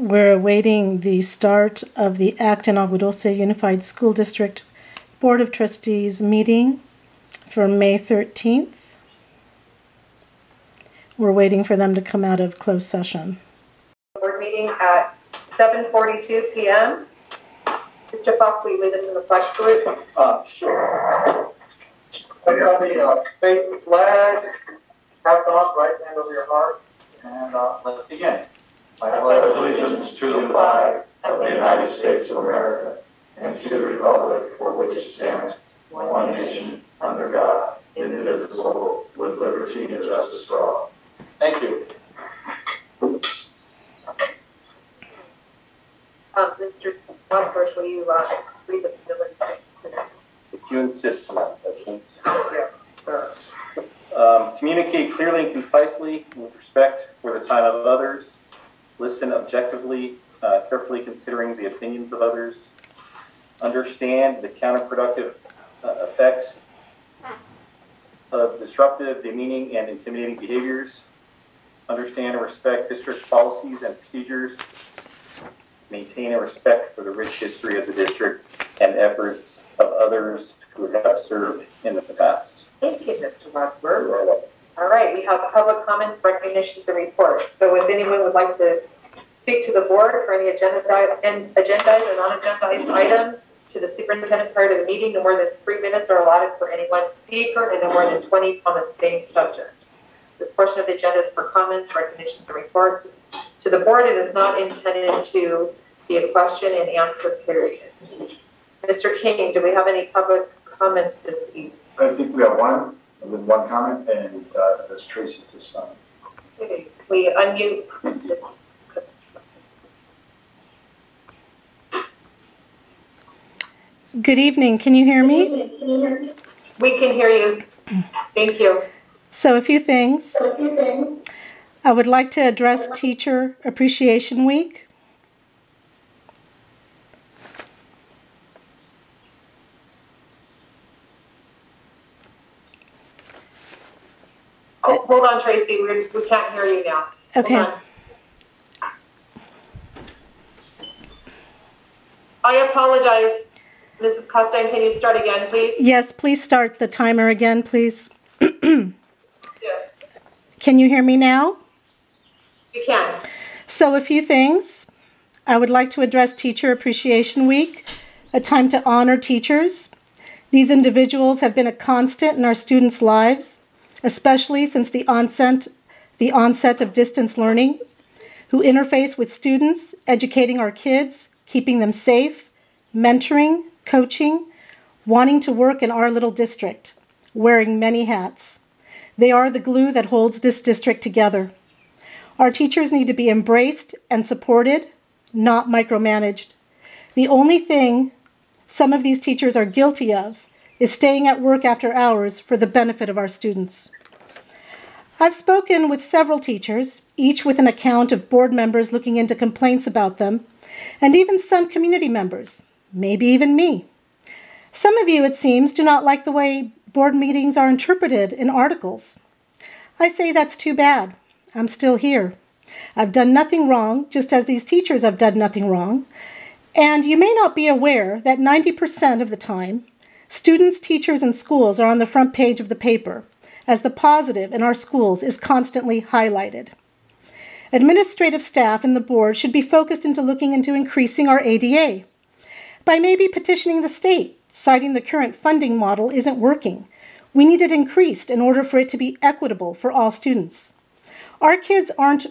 We're awaiting the start of the Acton Agua Dulce Unified School District Board of Trustees meeting for May 13th. We're waiting for them to come out of closed session. Board meeting at 7:42 PM. Mr. Fox, will you lead us in the flag salute? Uh, sure. Everybody, uh, face the flag, hats off, right hand over your heart, and, uh, let's begin. I pledge allegiance to the flag of the United States of America and to the republic for which it stands, one nation, under God, indivisible, with liberty and justice for all. Thank you. Um, Mr. Wadsworth, will you, uh, read the civility statement. If you insist on that, questions. Yeah, sir. Um, communicate clearly and concisely with respect for the time of others. Listen objectively, uh, carefully considering the opinions of others. Understand the counterproductive uh, effects of disruptive, demeaning, and intimidating behaviors. Understand and respect district policies and procedures. Maintain a respect for the rich history of the district and efforts of others who have served in the past. Thank you, Mr. Wadsworth. All right, we have public comments, recognitions, and reports. So if anyone would like to speak to the board for any agenda, and agendized or non-agendized items to the superintendent prior to the meeting, no more than three minutes are allotted for any one speaker and no more than 20 on the same subject. This portion of the agenda is for comments, recognitions, and reports. To the board, it is not intended to be a question and answer period. Mr. King, do we have any public comments this evening? I think we have one, with one comment, and uh, that's Tracy this time. Okay, can we unmute this? Good evening. Can you hear me? We can hear you. Thank you. So, a few things. I would like to address Teacher Appreciation Week. Oh, hold on, Tracy, we, we can't hear you now. Hold Okay. I apologize. Mrs. Costain, can you start again, please? Yes, please start the timer again, please. Yeah, Can you hear me now? You can. So, a few things. I would like to address Teacher Appreciation Week, a time to honor teachers. These individuals have been a constant in our students' lives, especially since the onset, the onset of distance learning, who interface with students, educating our kids, keeping them safe, mentoring, coaching, wanting to work in our little district, wearing many hats. They are the glue that holds this district together. Our teachers need to be embraced and supported, not micromanaged. The only thing some of these teachers are guilty of is staying at work after hours for the benefit of our students. I've spoken with several teachers, each with an account of board members looking into complaints about them, and even some community members, maybe even me. Some of you, it seems, do not like the way board meetings are interpreted in articles. I say that's too bad. I'm still here. I've done nothing wrong, just as these teachers have done nothing wrong. And you may not be aware that 90% of the time, students, teachers, and schools are on the front page of the paper, as the positive in our schools is constantly highlighted. Administrative staff and the board should be focused into looking into increasing our ADA by maybe petitioning the state, citing the current funding model isn't working. We need it increased in order for it to be equitable for all students. Our kids aren't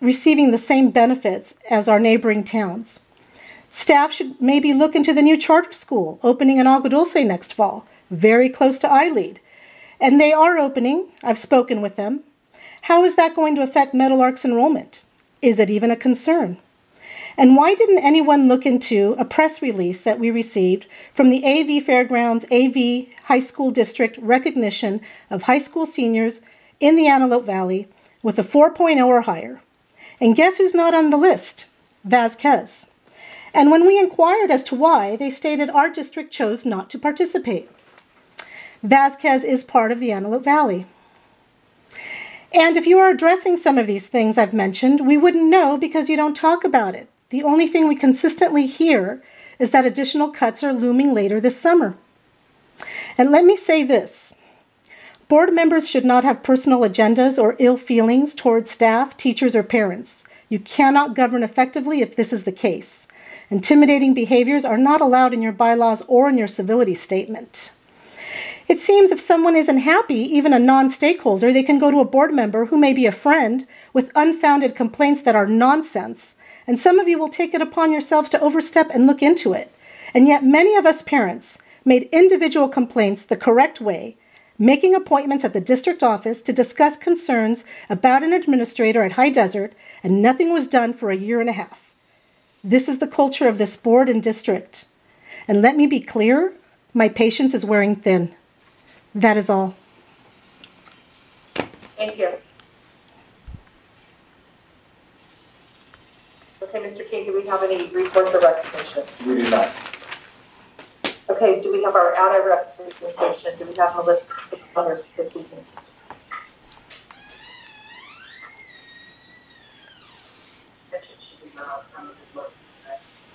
receiving the same benefits as our neighboring towns. Staff should maybe look into the new charter school opening in Agua Dulce next fall, very close to iLead. And they are opening, I've spoken with them. How is that going to affect Meadowlark's enrollment? Is it even a concern? And why didn't anyone look into a press release that we received from the AV Fairgrounds AV High School District recognition of high school seniors in the Antelope Valley with a 4.0 or higher? And guess who's not on the list? Vasquez. And when we inquired as to why, they stated our district chose not to participate. Vasquez is part of the Antelope Valley. And if you are addressing some of these things I've mentioned, we wouldn't know because you don't talk about it. The only thing we consistently hear is that additional cuts are looming later this summer. And let me say this board members should not have personal agendas or ill feelings towards staff, teachers, or parents. You cannot govern effectively if this is the case. Intimidating behaviors are not allowed in your bylaws or in your civility statement. It seems if someone isn't happy, even a non stakeholder, they can go to a board member who may be a friend with unfounded complaints that are nonsense. And some of you will take it upon yourselves to overstep and look into it. And yet, many of us parents made individual complaints the correct way, making appointments at the district office to discuss concerns about an administrator at High Desert, and nothing was done for a year and a half. This is the culture of this board and district. And let me be clear my patience is wearing thin. That is all. Thank you. Okay, Mr. King, do we have any reports or recognition? We do not. Okay, do we have our out of representation? Do we have Melissa Fitzpatrick this evening?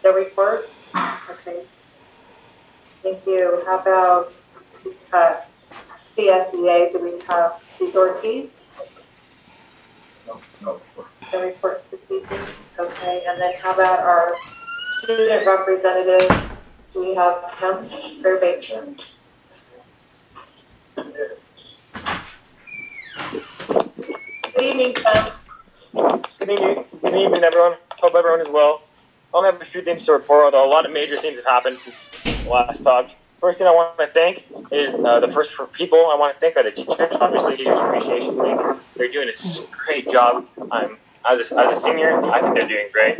No report? Okay. Thank you. How about uh, CSEA? Do we have Cesar Ortiz? No, no. No report this evening? Okay, and then how about our student representative? Do we have him, Fairbanks? Good evening, Tom. Good evening, good evening, everyone. Hope everyone is well. I only have a few things to report, although a lot of major things have happened since last talked. First thing I want to thank is uh, the first for people I want to thank are the teachers. Obviously, Teachers Appreciation Week. They're doing a great job. I'm as a, as a senior, I think they're doing great.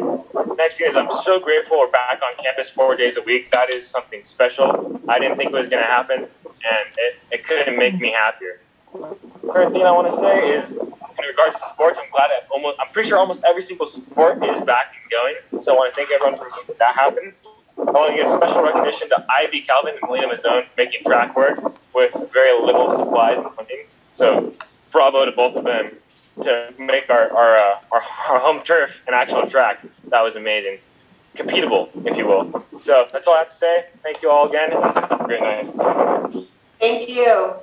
Next thing is I'm so grateful we're back on campus four days a week. That is something special. I didn't think it was going to happen, and it, it couldn't make me happier. Third thing I want to say is in regards to sports, I'm glad that almost, I'm pretty sure almost every single sport is back and going. So I want to thank everyone for that happen. I want to give special recognition to Ivy Calvin and Melina Mazzone for making track work with very little supplies and funding. So bravo to both of them to make our our, uh, our, our home turf an actual track. That was amazing. Competable, if you will. So that's all I have to say. Thank you all again. and have a Great night. Thank you.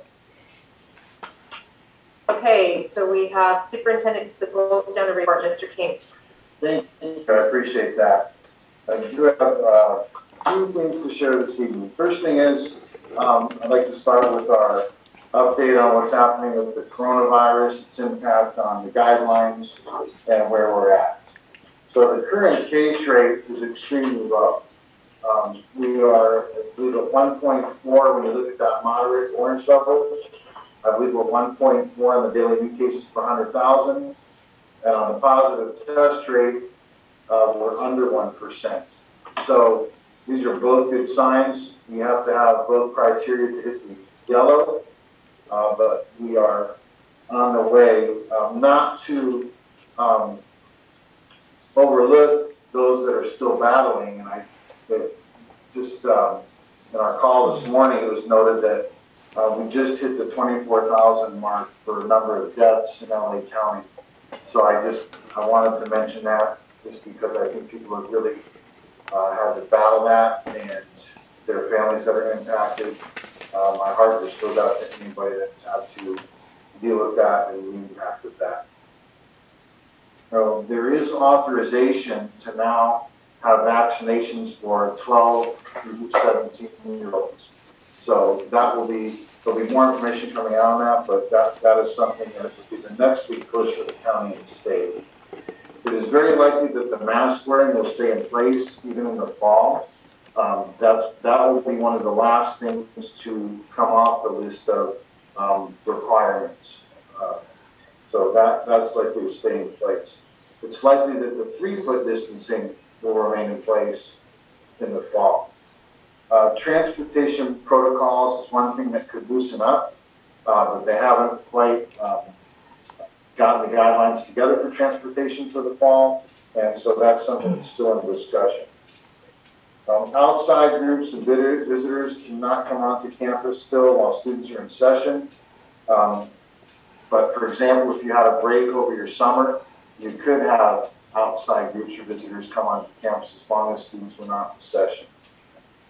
Okay, so we have Superintendent of the Goldstone report, Mr. King. Thank you. I appreciate that. I do have, uh, two things to share this evening. First thing is, um, I'd like to start with our update on what's happening with the coronavirus, its impact on the guidelines, and where we're at. So the current case rate is extremely low. Um, we are, I believe, at one point four when you look at that moderate orange level. I believe we're one point four on the daily new cases per hundred thousand. And on the positive test rate, uh, we're under one percent. So these are both good signs. We have to have both criteria to hit the yellow uh, but we are on the way, um, not to, um, overlook those that are still battling, and I, just, um, in our call this morning, it was noted that, uh, we just hit the twenty-four thousand mark for a number of deaths in LA County. So I just, I wanted to mention that, just because I think people have really, uh, had to battle that, and their families that are impacted, uh, my heart just goes out to anybody that's had to deal with that and the impact of that. So there is authorization to now have vaccinations for 12 through 17 year olds. So that will be, there'll be more information coming out on that, but that, that is something that will be the next big push for the county and the state. It is very likely that the mask wearing will stay in place even in the fall. Um, that's, that will be one of the last things to come off the list of, um, requirements. Uh, So that, that's likely to stay in place. It's likely that the three-foot distancing will remain in place in the fall. Uh, transportation protocols is one thing that could loosen up, uh, but they haven't quite, um, gotten the guidelines together for transportation for the fall, and so that's something that's still in discussion. Um, outside groups and visitor- visitors cannot come onto campus still while students are in session. Um, But for example, if you had a break over your summer, you could have outside groups or visitors come onto campus as long as students were not in session.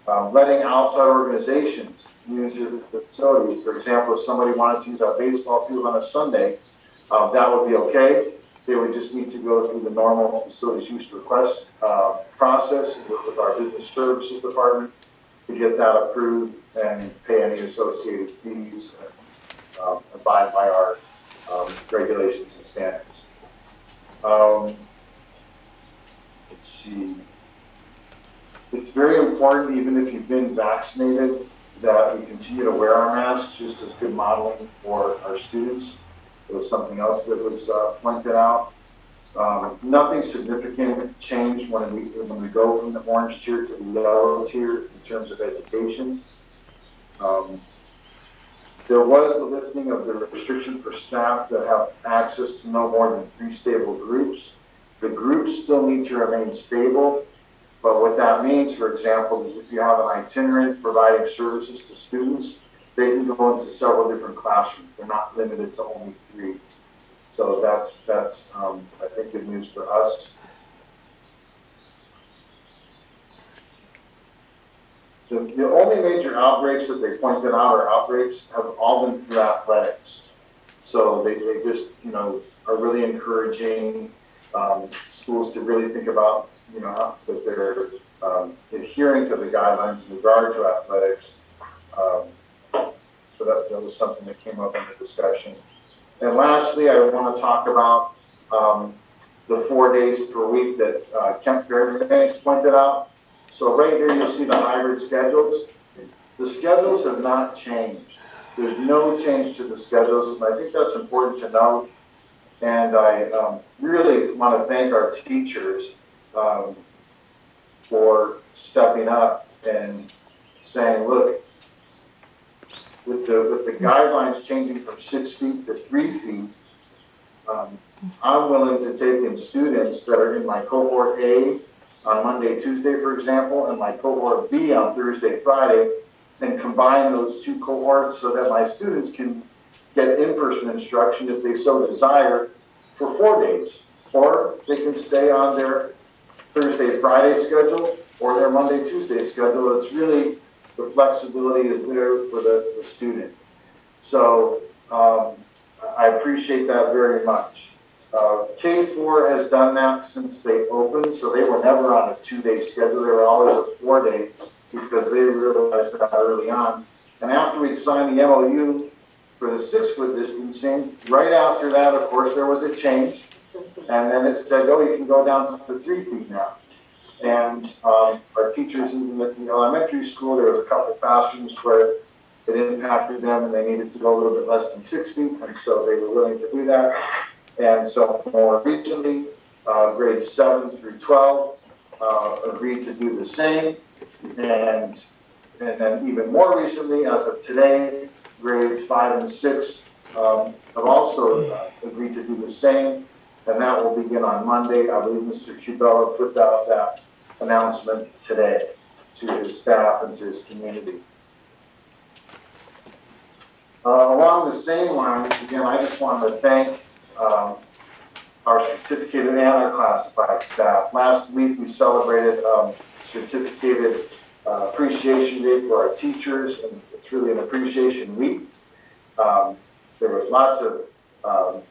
Um, letting outside organizations use your facilities, for example, if somebody wanted to use our baseball field on a Sunday, um, that would be okay. They would just need to go through the normal facilities use request, uh, process with, with our business services department to get that approved and pay any associated fees and, um, abide by our, um, regulations and standards. Um, let's see. It's very important, even if you've been vaccinated, that we continue to wear our masks, just as good modeling for our students. It was something else that was uh, pointed out. Um, nothing significant changed when we, when we go from the orange tier to the yellow tier in terms of education. Um, there was the lifting of the restriction for staff to have access to no more than three stable groups. The groups still need to remain stable, but what that means, for example, is if you have an itinerant providing services to students, they can go into several different classrooms. They're not limited to only three. So that's, that's, um, I think, good news for us. The, the only major outbreaks that they pointed out are outbreaks have all been through athletics. So they, they just, you know, are really encouraging, um, schools to really think about, you know, that they're, um, adhering to the guidelines in regard to athletics. Um, so that, that was something that came up in the discussion. And lastly, I want to talk about um, the four days per week that uh, Kemp Fairbanks pointed out. So right here, you'll see the hybrid schedules. The schedules have not changed. There's no change to the schedules, and I think that's important to note. And I um, really want to thank our teachers um, for stepping up and saying, look, with the, with the guidelines changing from six feet to three feet, um, I'm willing to take in students that are in my cohort A on Monday, Tuesday, for example, and my cohort B on Thursday, Friday, and combine those two cohorts so that my students can get in-person instruction if they so desire for four days. Or they can stay on their Thursday, Friday schedule or their Monday, Tuesday schedule. It's really the flexibility is there for the, the student. So um, I appreciate that very much. Uh, K4 has done that since they opened, so they were never on a two-day schedule. They were always a four-day because they realized that early on. And after we'd signed the MOU for the six-foot distancing, right after that, of course, there was a change. And then it said, oh, you can go down to three feet now. And um, our teachers, at the elementary school, there was a couple classrooms where it impacted them and they needed to go a little bit less than six feet, and so they were willing to do that. And so more recently, uh, grades seven through 12 uh, agreed to do the same. And, and then even more recently, as of today, grades five and six um, have also uh, agreed to do the same. And that will begin on Monday. I believe Mr. Cubella put out that announcement today to his staff and to his community. Uh, along the same lines, again, I just want to thank um, our certificated and our classified staff. Last week, we celebrated um, certificated uh, appreciation day for our teachers, and it's really an appreciation week. Um, there was lots of um,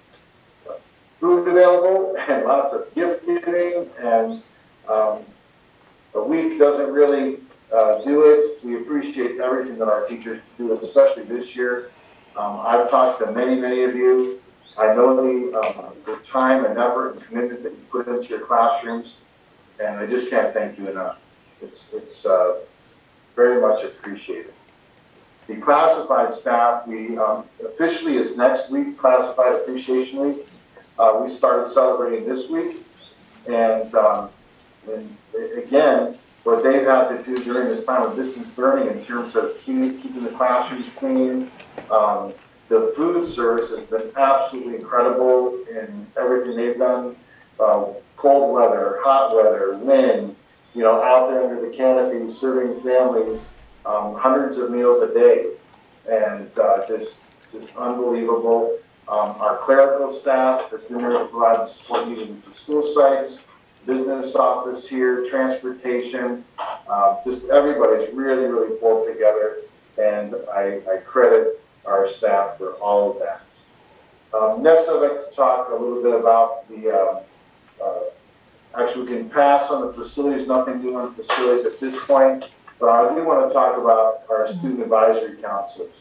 food available and lots of gift giving, and um, a week doesn't really uh, do it. We appreciate everything that our teachers do, especially this year. Um, I've talked to many, many of you. I know the, um, the time and effort and commitment that you put into your classrooms, and I just can't thank you enough. It's, it's uh, very much appreciated. The classified staff, we um, officially is next week, Classified Appreciation Week. Uh, we started celebrating this week, and, um, and again, what they've had to do during this time of distance learning in terms of keeping, the classrooms clean, um, the food service has been absolutely incredible in everything they've done. Uh, cold weather, hot weather, wind, you know, out there under the canopy serving families um, hundreds of meals a day, and uh, just just unbelievable. Um, our clerical staff has been able to provide the support needed for school sites, business office here, transportation, uh, just everybody's really, really pulled together, and I, I credit our staff for all of that. Um, next, I'd like to talk a little bit about the, um, uh, actually, we can pass on the facilities, nothing new on facilities at this point, but I do want to talk about our student advisory councils.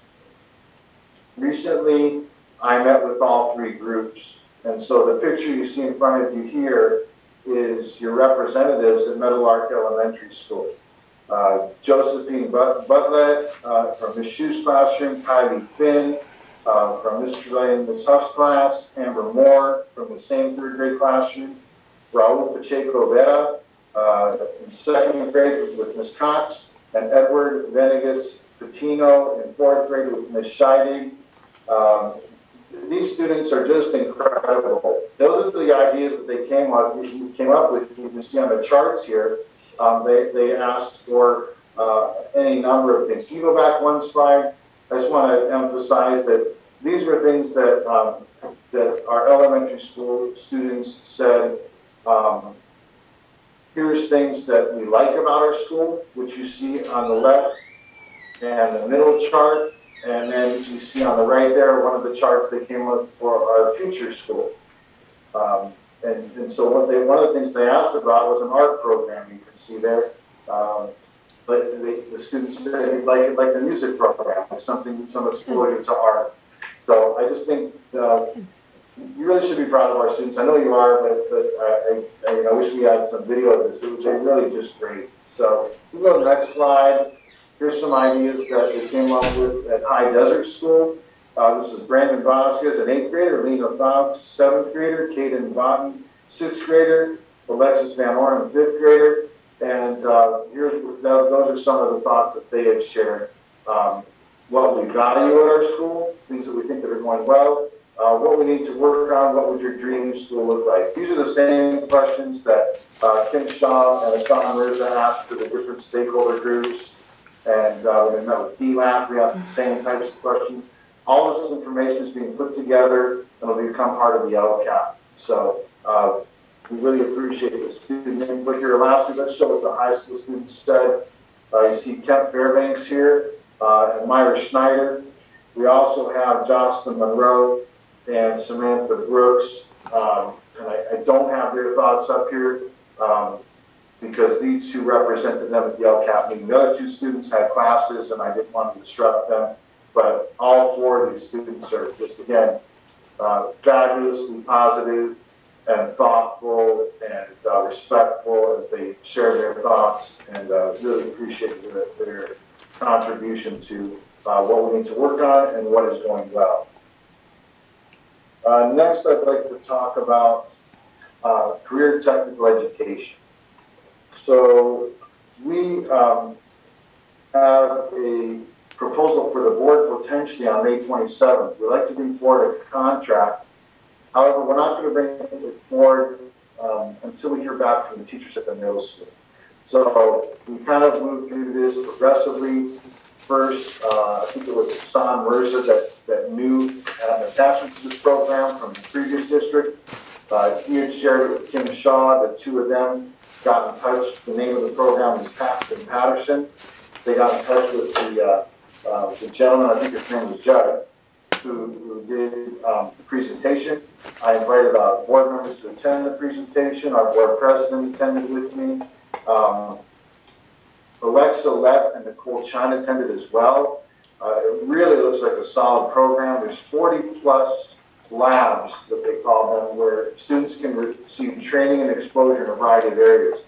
Recently, I met with all three groups, and so the picture you see in front of you here is your representatives at Meadowlark Elementary School. Uh, Josephine But- Butlet uh, from Ms. Shu's classroom, Kylie Finn uh, from Ms. Trelane, Ms. Huff's class, Amber Moore from the same third grade classroom, Raul Pacheco Vera uh, in second grade with Ms. Cox, and Edward Venegas Patino in fourth grade with Ms. Scheiding. Um, these students are just incredible. Those are the ideas that they came up, came up with. You can see on the charts here. Um, they, they asked for uh, any number of things. Can you go back one slide? I just want to emphasize that these were things that um, that our elementary school students said. Um, here's things that we like about our school, which you see on the left and the middle chart. And then you see on the right there, one of the charts they came up for our future school. Um, and, and so they, one of the things they asked about was an art program, you can see there. Um, but the, the students said like like the music program, or something, some exposure to art. So I just think, uh, you really should be proud of our students. I know you are, but, but I, I, I wish we had some video of this. It was really just great. So, we go to the next slide. Here's some ideas that they came up with at High Desert School. Uh, this is Brandon Vasquez, an eighth grader, Lena Fox, seventh grader, Kaden Botten, sixth grader, Alexis Van Orn, fifth grader. And uh, here's those are some of the thoughts that they had shared. Um, what we value at our school, things that we think that are going well, uh, what we need to work on, what would your dream school look like? These are the same questions that uh, Kim Shaw and Hassan Mirza asked to the different stakeholder groups. And uh, when we met with DLAP, we asked the same types of questions. All this information is being put together and it'll become part of the LCAP. So uh, we really appreciate the student input here. Lastly, let's show what the high school students said. Uh, you see Kemp Fairbanks here uh, and Myra Schneider. We also have Jocelyn Monroe and Samantha Brooks. Um, and I, I, don't have their thoughts up here um, because these two represented them at the LCAP meeting. The other two students had classes and I didn't want to disrupt them. But all four of these students are just, again, uh, fabulously positive and thoughtful and uh, respectful as they share their thoughts and uh, really appreciate their, their contribution to uh, what we need to work on and what is going well. Uh, next, I'd like to talk about uh, career technical education. So we um, have a proposal for the board potentially on May 27th. We'd like to bring forward a contract. However, we're not going to bring it forward um, until we hear back from the teachers at the middle school. So we kind of moved through this progressively. First, uh, I think it was Hassan Mirza that, that knew had an attachment to this program from the previous district. Uh, he had shared it with Kim Shaw. The two of them got in touch. The name of the program is Paxton Patterson. They got in touch with the, uh, uh, the gentleman, I think his name was Judd, who, who did um, the presentation. I invited board members to attend the presentation. Our board president attended with me. Um, Alexa Lett and Nicole China attended as well. Uh, it really looks like a solid program. There's 40 plus labs that they call them where students can receive training and exposure in a variety of areas.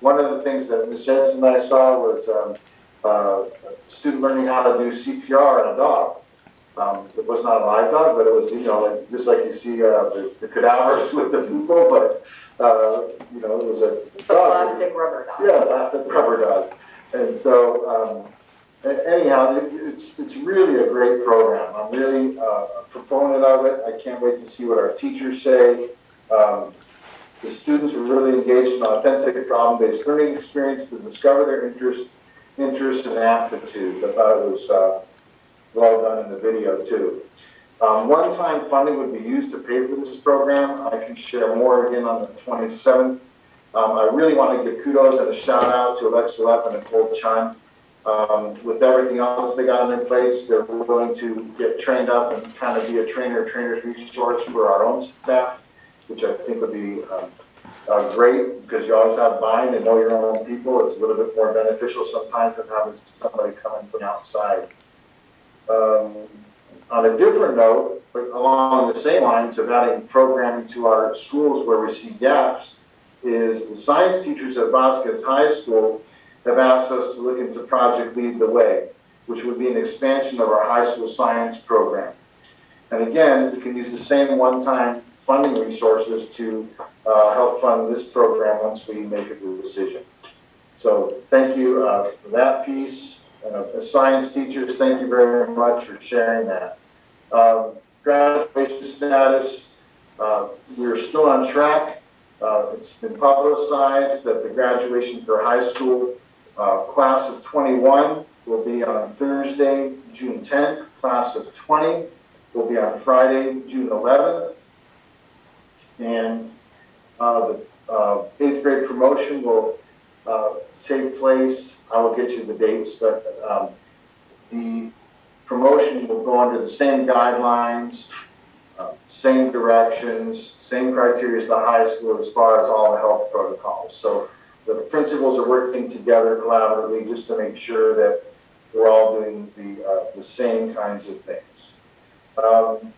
One of the things that Ms. Jensen and I saw was um, uh, a student learning how to do CPR on a dog. Um, it was not a live dog, but it was, you know, like, just like you see uh, the, the cadavers with the people, but, uh, you know, it was a dog. Plastic rubber dog. Yeah, plastic rubber dog. And so, um, anyhow, it, it's, it's really a great program. I'm really uh, a proponent of it. I can't wait to see what our teachers say. Um, the students are really engaged in authentic problem-based learning experience to discover their interest, interest and aptitude. I thought it was uh, well done in the video too. Um, one-time funding would be used to pay for this program. I can share more again on the twenty-seventh. Um, I really want to give kudos and a shout out to Alexa Lepp and Nicole Chun. Um, with everything else they got in place, they're willing to get trained up and kind of be a trainer, trainer's resource for our own staff, which I think would be, um, uh, great, because you always have buy-in and know your own people. It's a little bit more beneficial sometimes than having somebody come in from outside. Um, on a different note, but along the same lines of adding programming to our schools where we see gaps, is the science teachers at Vasquez High School have asked us to look into Project Lead the Way, which would be an expansion of our high school science program. And again, we can use the same one-time funding resources to uh, help fund this program once we make a decision. So thank you uh, for that piece. And uh, as science teachers, thank you very much for sharing that. Um, graduation status, uh, we're still on track. Uh, it's been publicized that the graduation for high school uh, class of 21 will be on Thursday, June 10th. Class of 20 will be on Friday, June 11th. And uh, the uh, eighth grade promotion will uh, take place. I will get you the dates, but um, the promotion will go under the same guidelines, uh, same directions, same criteria as the high school as far as all the health protocols. So the principals are working together collaboratively just to make sure that we're all doing the, uh, the same kinds of things. Um,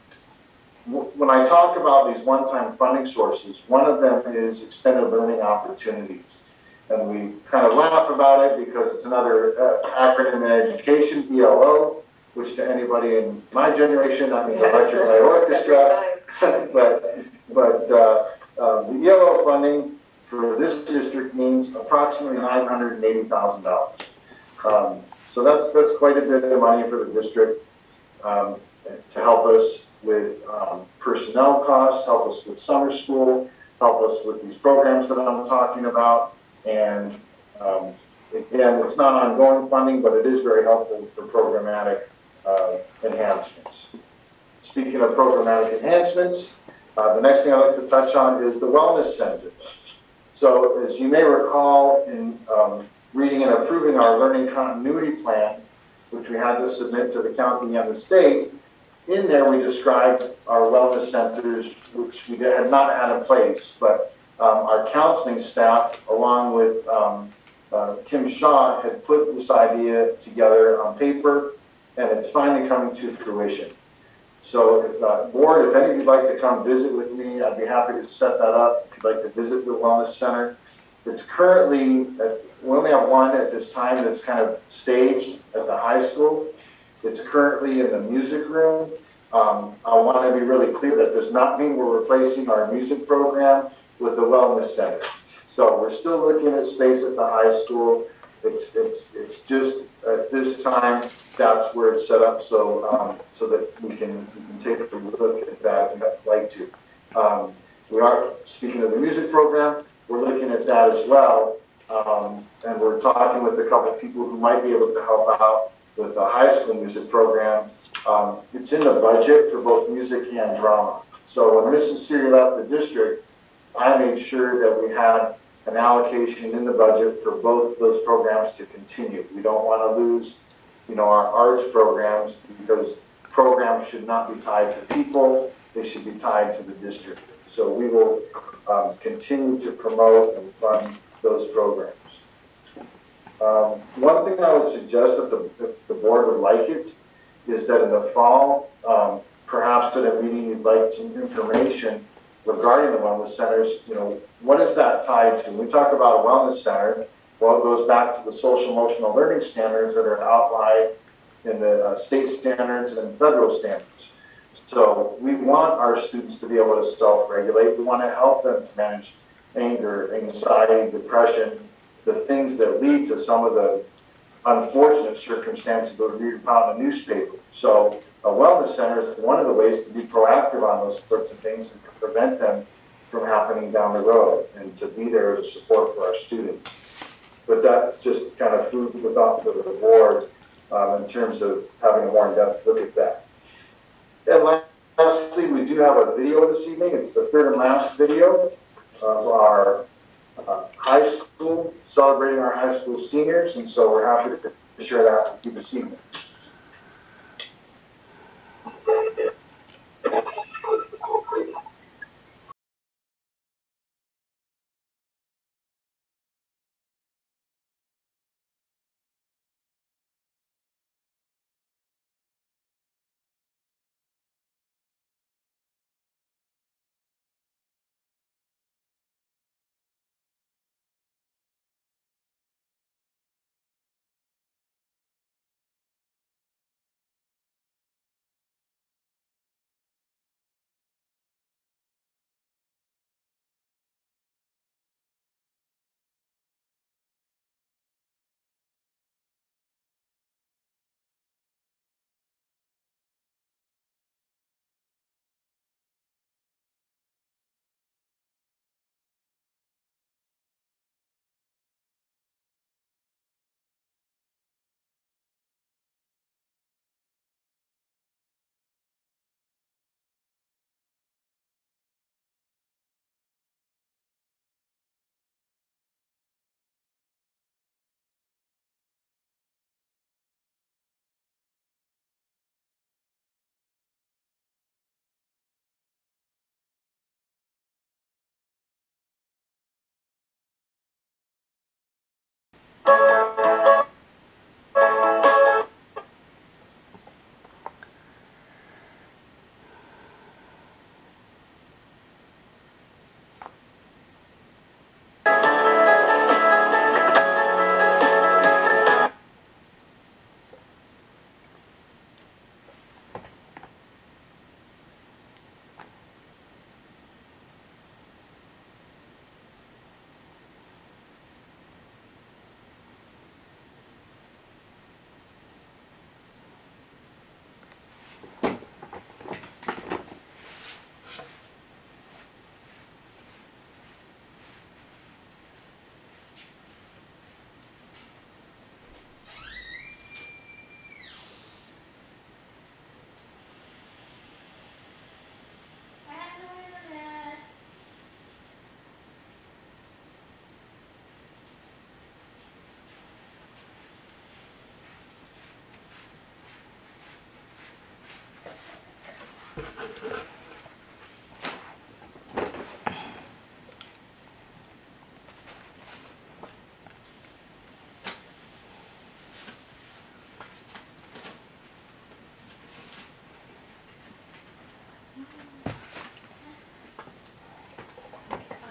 when I talk about these one-time funding sources, one of them is extended learning opportunities. And we kind of laugh about it because it's another uh, acronym in education, ELO, which to anybody in my generation, that means electric light orchestra. but but uh, uh, the ELO funding for this district means approximately $980,000. Um, so that's, that's quite a bit of money for the district um, to help us with um, personnel costs, help us with summer school, help us with these programs that I'm talking about. And um, again, it's not ongoing funding, but it is very helpful for programmatic uh, enhancements. Speaking of programmatic enhancements, uh, the next thing I'd like to touch on is the wellness centers. So as you may recall in um, reading and approving our learning continuity plan, which we had to submit to the county and the state, in there we described our wellness centers, which we had not had in place, but um, our counseling staff, along with um, uh, Kim Shaw, had put this idea together on paper, and it's finally coming to fruition. So, if uh, board, if any of you'd like to come visit with me, I'd be happy to set that up. If you'd like to visit the wellness center, it's currently at, we only have one at this time that's kind of staged at the high school. It's currently in the music room. Um, I want to be really clear that does not mean we're replacing our music program with the wellness center. So we're still looking at space at the high school. It's, it's, it's just at this time, that's where it's set up so, um, so that we can, we can take a look at that if you'd like to. Um, we are, speaking of the music program, we're looking at that as well. Um, and we're talking with a couple of people who might be able to help out with the high school music program. Um, it's in the budget for both music and drama. So when Mrs. Seary left the district, I made sure that we had an allocation in the budget for both those programs to continue. We don't want to lose, you know, our arts programs because programs should not be tied to people. They should be tied to the district. So we will um, continue to promote and fund those programs. Um, one thing I would suggest that the, if the board would like it is that in the fall, um, perhaps at a meeting you'd like some information regarding the wellness centers, you know, what is that tied to? We talk about a wellness center, well, it goes back to the social emotional learning standards that are outlined in the uh, state standards and federal standards. So we want our students to be able to self-regulate. We want to help them to manage anger, anxiety, depression, the things that lead to some of the unfortunate circumstances that we read about in the newspaper. So a wellness center is one of the ways to be proactive on those sorts of things and to prevent them from happening down the road and to be there as a support for our students but that's just kind of food for thought for the board um, in terms of having a more in-depth look at that. And lastly, we do have a video this evening. It's the third and last video of our uh, high school, celebrating our high school seniors, and so we're happy to share that with you this evening.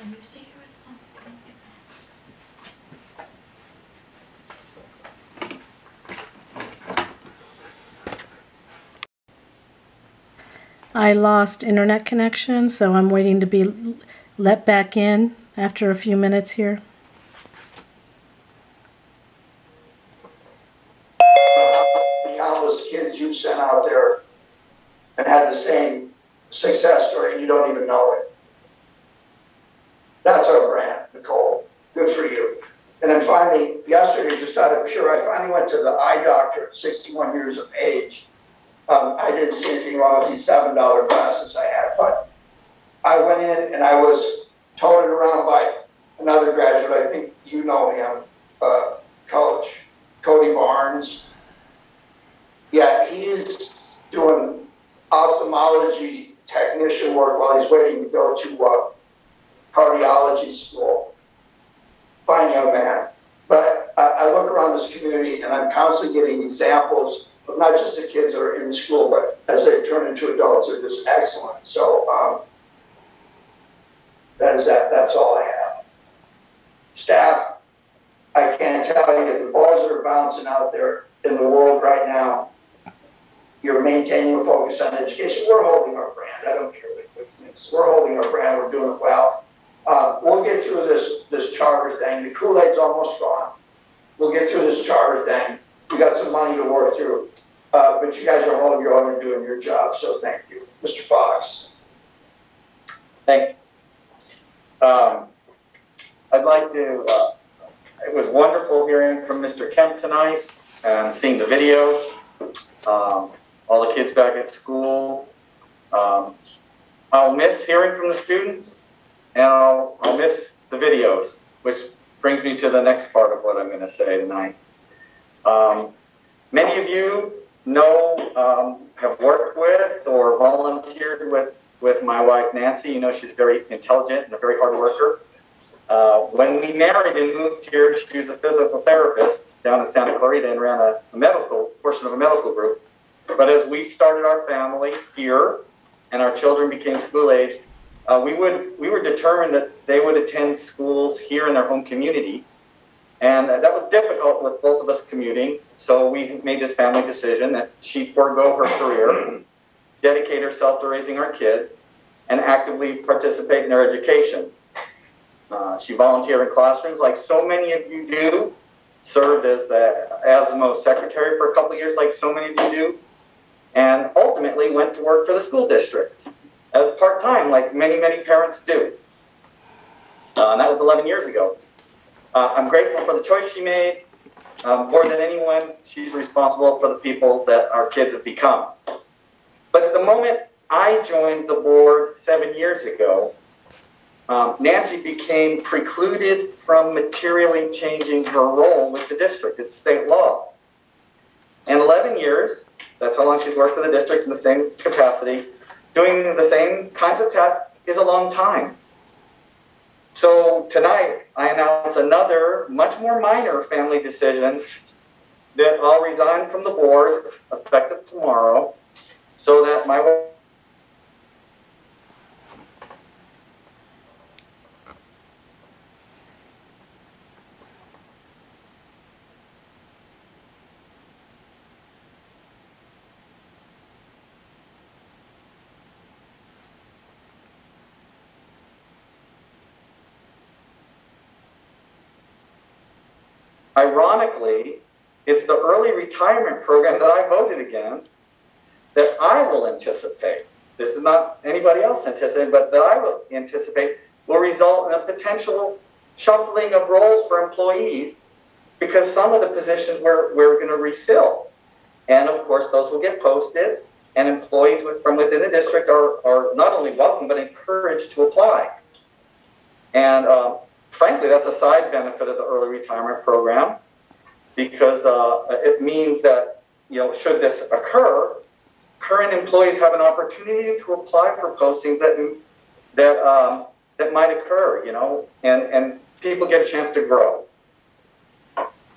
I'm used to I lost internet connection, so I'm waiting to be let back in after a few minutes here. Mr. Kemp tonight and seeing the video. Um, all the kids back at school. Um, I'll miss hearing from the students, and I'll, I'll miss the videos, which brings me to the next part of what I'm going to say tonight. Um, many of you know, um, have worked with or volunteered with, with my wife Nancy. You know, she's very intelligent and a very hard worker. Uh, when we married and moved here, she was a physical therapist down in Santa Clarita and ran a, a medical portion of a medical group. But as we started our family here and our children became school age, uh, we would we were determined that they would attend schools here in their home community, and uh, that was difficult with both of us commuting. So we made this family decision that she forego her career, dedicate herself to raising our kids, and actively participate in their education. Uh, she volunteered in classrooms like so many of you do, served as the ASMO secretary for a couple years like so many of you do, and ultimately went to work for the school district as part-time like many, many parents do. Uh, that was 11 years ago. Uh, I'm grateful for the choice she made. Um, more than anyone, she's responsible for the people that our kids have become. But at the moment I joined the board seven years ago, um, Nancy became precluded from materially changing her role with the district. It's state law. And 11 years, that's how long she's worked for the district in the same capacity, doing the same kinds of tasks is a long time. So tonight, I announce another, much more minor family decision that I'll resign from the board effective tomorrow so that my Ironically, it's the early retirement program that I voted against that I will anticipate. This is not anybody else anticipating, but that I will anticipate will result in a potential shuffling of roles for employees because some of the positions we're, we're going to refill. And of course, those will get posted, and employees with, from within the district are, are not only welcome but encouraged to apply. And um, frankly, that's a side benefit of the early retirement program because uh, it means that, you know, should this occur, current employees have an opportunity to apply for postings that, that, um, that might occur, you know, and, and people get a chance to grow.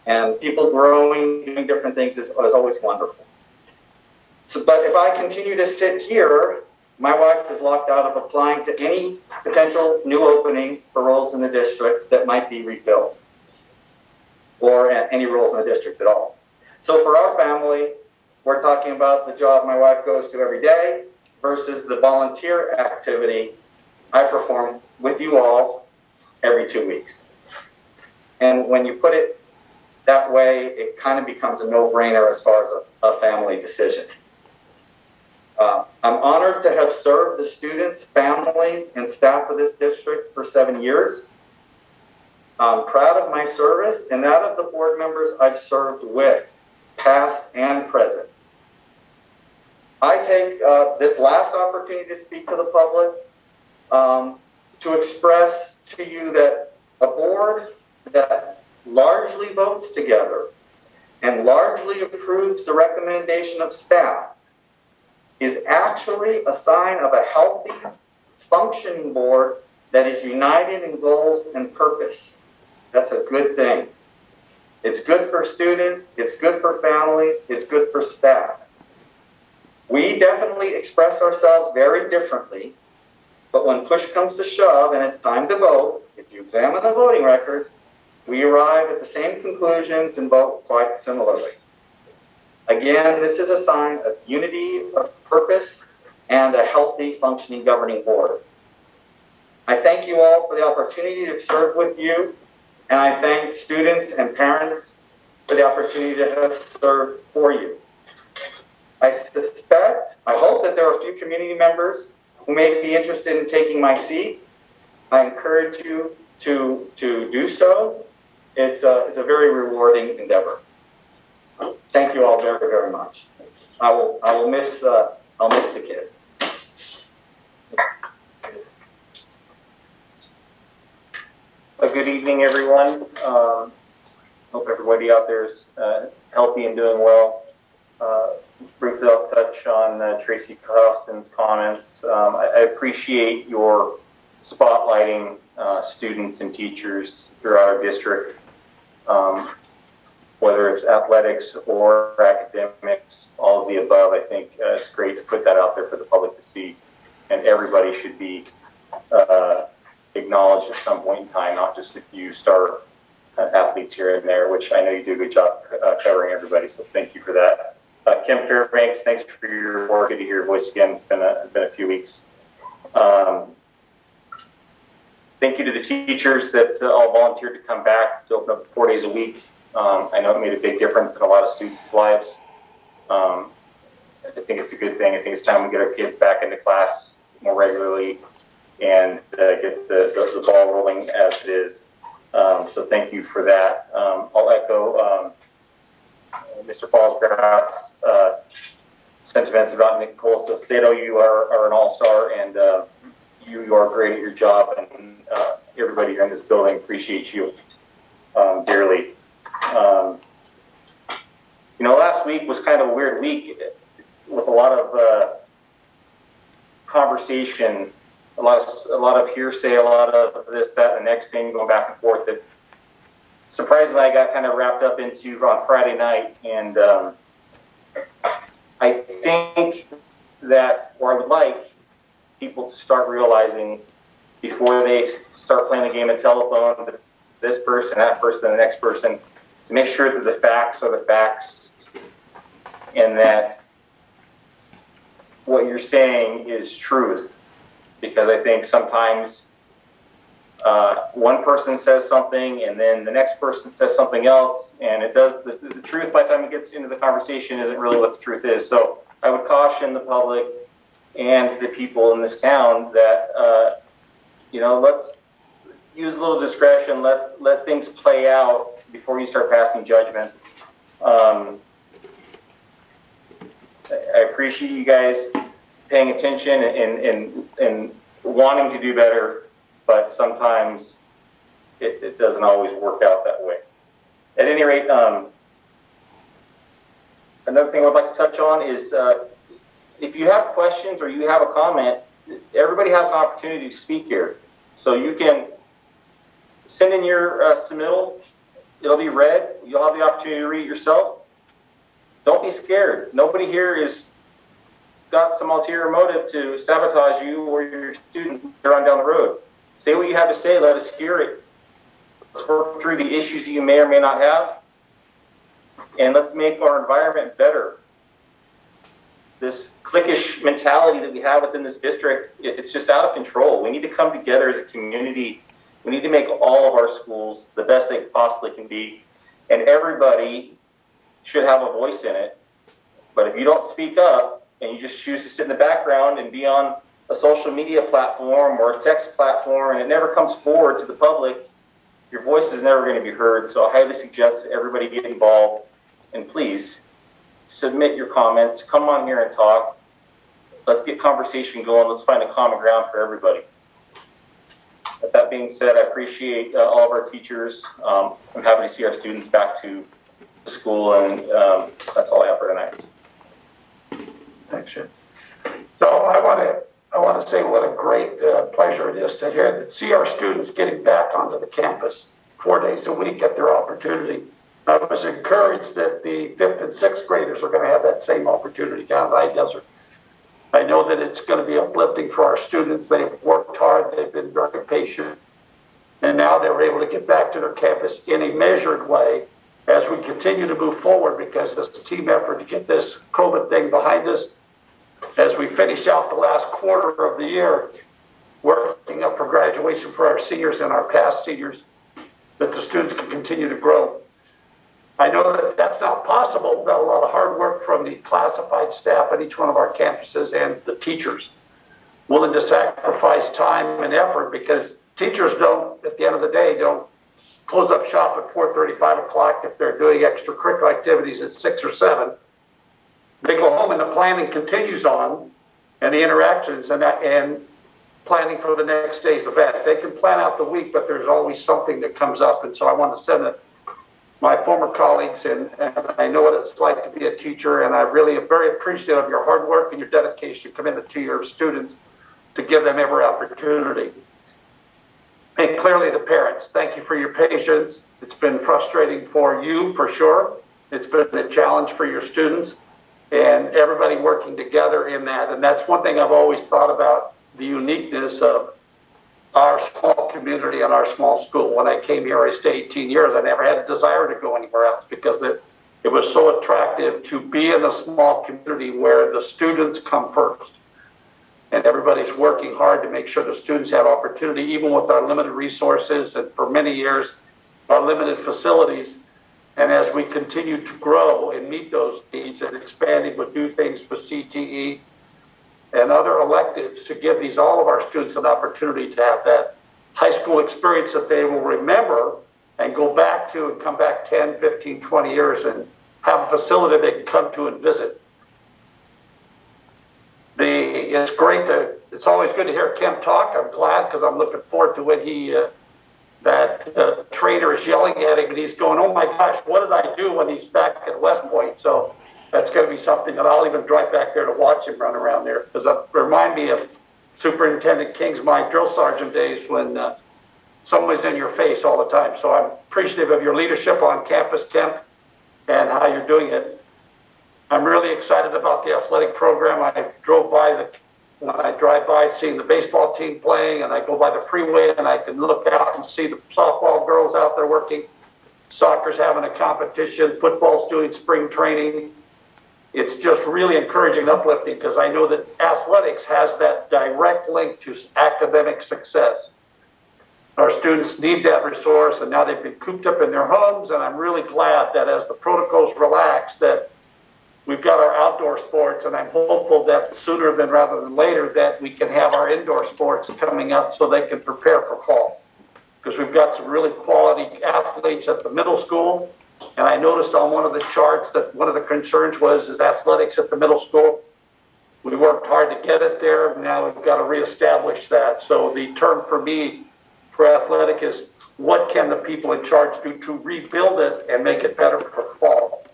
And people growing, doing different things is, is always wonderful. So, but if I continue to sit here my wife is locked out of applying to any potential new openings for roles in the district that might be refilled or any roles in the district at all. So for our family, we're talking about the job my wife goes to every day versus the volunteer activity I perform with you all every two weeks. And when you put it that way, it kind of becomes a no-brainer as far as a, a family decision. Uh, I'm honored to have served the students, families, and staff of this district for seven years. I'm proud of my service and that of the board members I've served with, past and present. I take uh, this last opportunity to speak to the public um, to express to you that a board that largely votes together and largely approves the recommendation of staff is actually a sign of a healthy, functioning board that is united in goals and purpose. That's a good thing. It's good for students, it's good for families, it's good for staff. We definitely express ourselves very differently, but when push comes to shove and it's time to vote, if you examine the voting records, we arrive at the same conclusions and vote quite similarly. Again, this is a sign of unity of purpose and a healthy, functioning governing board. I thank you all for the opportunity to serve with you, and I thank students and parents for the opportunity to have served for you. I suspect, I hope that there are a few community members who may be interested in taking my seat. I encourage you to, to do so. It's a, it's a very rewarding endeavor. Thank you all very, very much. I will, I will miss, uh, I'll miss the kids. A good evening, everyone. Um, hope everybody out there is uh, healthy and doing well. Uh, briefly, I'll touch on uh, Tracy Carlston's comments. Um, I, I, appreciate your spotlighting uh, students and teachers throughout our district. Um, whether it's athletics or academics, all of the above. I think uh, it's great to put that out there for the public to see, and everybody should be uh, acknowledged at some point in time, not just a few star uh, athletes here and there, which I know you do a good job uh, covering everybody. So thank you for that. Uh, Kim Fairbanks, thanks for your work. Good to hear your voice again. It's been a, been a few weeks. Um, thank you to the teachers that uh, all volunteered to come back to open up four days a week. Um, I know it made a big difference in a lot of students' lives. Um, I think it's a good thing. I think it's time we get our kids back into class more regularly and uh, get the, the, the, ball rolling as it is. Um, so thank you for that. Um, I'll echo um, Mr. Fallsgraff's uh, sentiments about Nick Sato, you are, are an all-star and uh, you, you are great at your job and uh, everybody here in this building appreciates you um, dearly. Um, you know, last week was kind of a weird week with a lot of uh, conversation a lot of a lot of hearsay, a lot of this, that, and the next thing going back and forth. That surprisingly, I got kind of wrapped up into on Friday night, and um, I think that, or I would like people to start realizing before they start playing the game of telephone, this person, that person, the next person, make sure that the facts are the facts, and that what you're saying is truth because I think sometimes uh, one person says something and then the next person says something else, and it does the, the truth by the time it gets into the conversation isn't really what the truth is. So I would caution the public and the people in this town that uh, you know let's use a little discretion, let let things play out before you start passing judgments. Um, I appreciate you guys paying attention and, and, and wanting to do better, but sometimes it, it doesn't always work out that way. At any rate, um, another thing I'd like to touch on is uh, if you have questions or you have a comment, everybody has an opportunity to speak here. So you can send in your uh, submittal. It'll be read. You'll have the opportunity to read it yourself. Don't be scared. Nobody here is got some ulterior motive to sabotage you or your student here on down the road. Say what you have to say, let us hear it. Let's work through the issues that you may or may not have, and let's make our environment better. This cliquish mentality that we have within this district, it's just out of control. We need to come together as a community. We need to make all of our schools the best they possibly can be, and everybody should have a voice in it. But if you don't speak up, and you just choose to sit in the background and be on a social media platform or a text platform and it never comes forward to the public, your voice is never going to be heard. So I highly suggest that everybody get involved and please submit your comments. Come on here and talk. Let's get conversation going. Let's find a common ground for everybody. With that being said, I appreciate uh, all of our teachers. Um, I'm happy to see our students back to school, and um, that's all I have for tonight. Thanks, Jim. So I want to I want to say what a great uh, pleasure it is to hear see our students getting back onto the campus four days a week at their opportunity. I was encouraged that the fifth and sixth graders are going to have that same opportunity down High Desert. I know that it's going to be uplifting for our students. They've worked hard. They've been very patient. And now they're able to get back to their campus in a measured way as we continue to move forward because it's a team effort to get this COVID thing behind us as we finish out the last quarter of the year, working up for graduation for our seniors and our past seniors, that the students can continue to grow. I know that that's not possible without a lot of hard work from the classified staff at each one of our campuses and the teachers willing to sacrifice time and effort because teachers don't, at the end of the day, don't close up shop at 4.30, 5 o'clock if they're doing extra extracurricular activities at 6 or 7 they go home and the planning continues on and the interactions and that, and planning for the next day's event. They can plan out the week, but there's always something that comes up. And so I want to send a, my former colleagues, and, and I know what it's like to be a teacher, and I really am very appreciative of your hard work and your dedication, commitment to your students to give them every opportunity. And clearly the parents, thank you for your patience. It's been frustrating for you, for sure. It's been a challenge for your students and everybody working together in that. And that's one thing I've always thought about the uniqueness of our small community and our small school. When I came here, I stayed 18 years. I never had a desire to go anywhere else because it, it was so attractive to be in a small community where the students come first. And everybody's working hard to make sure the students have opportunity, even with our limited resources and for many years, our limited facilities. And as we continue to grow and meet those needs and expanding with new things with CTE and other electives to give these all of our students an opportunity to have that high school experience that they will remember and go back to and come back 10, 15, 20 years and have a facility they can come to and visit. The, it's great to, it's always good to hear Kemp talk. I'm glad because I'm looking forward to when he, uh, that uh, trainer is yelling at him and he's going, oh my gosh, what did I do when he's back at West Point? So that's going to be something that I'll even drive back there to watch him run around there because it remind me of Superintendent King's my drill sergeant days when uh, someone's in your face all the time. So I'm appreciative of your leadership on campus, Kemp, and how you're doing it. I'm really excited about the athletic program. I drove by the when I drive by seeing the baseball team playing and I go by the freeway and I can look out and see the softball girls out there working. Soccer's having a competition, football's doing spring training. It's just really encouraging and uplifting because I know that athletics has that direct link to academic success. Our students need that resource and now they've been cooped up in their homes and I'm really glad that as the protocols relax that we've got our outdoor sports, and I'm hopeful that sooner than rather than later that we can have our indoor sports coming up so they can prepare for fall. Because we've got some really quality athletes at the middle school, and I noticed on one of the charts that one of the concerns was is athletics at the middle school. We worked hard to get it there. Now we've got to reestablish that. So the term for me for athletic is what can the people in charge do to rebuild it and make it better for fall?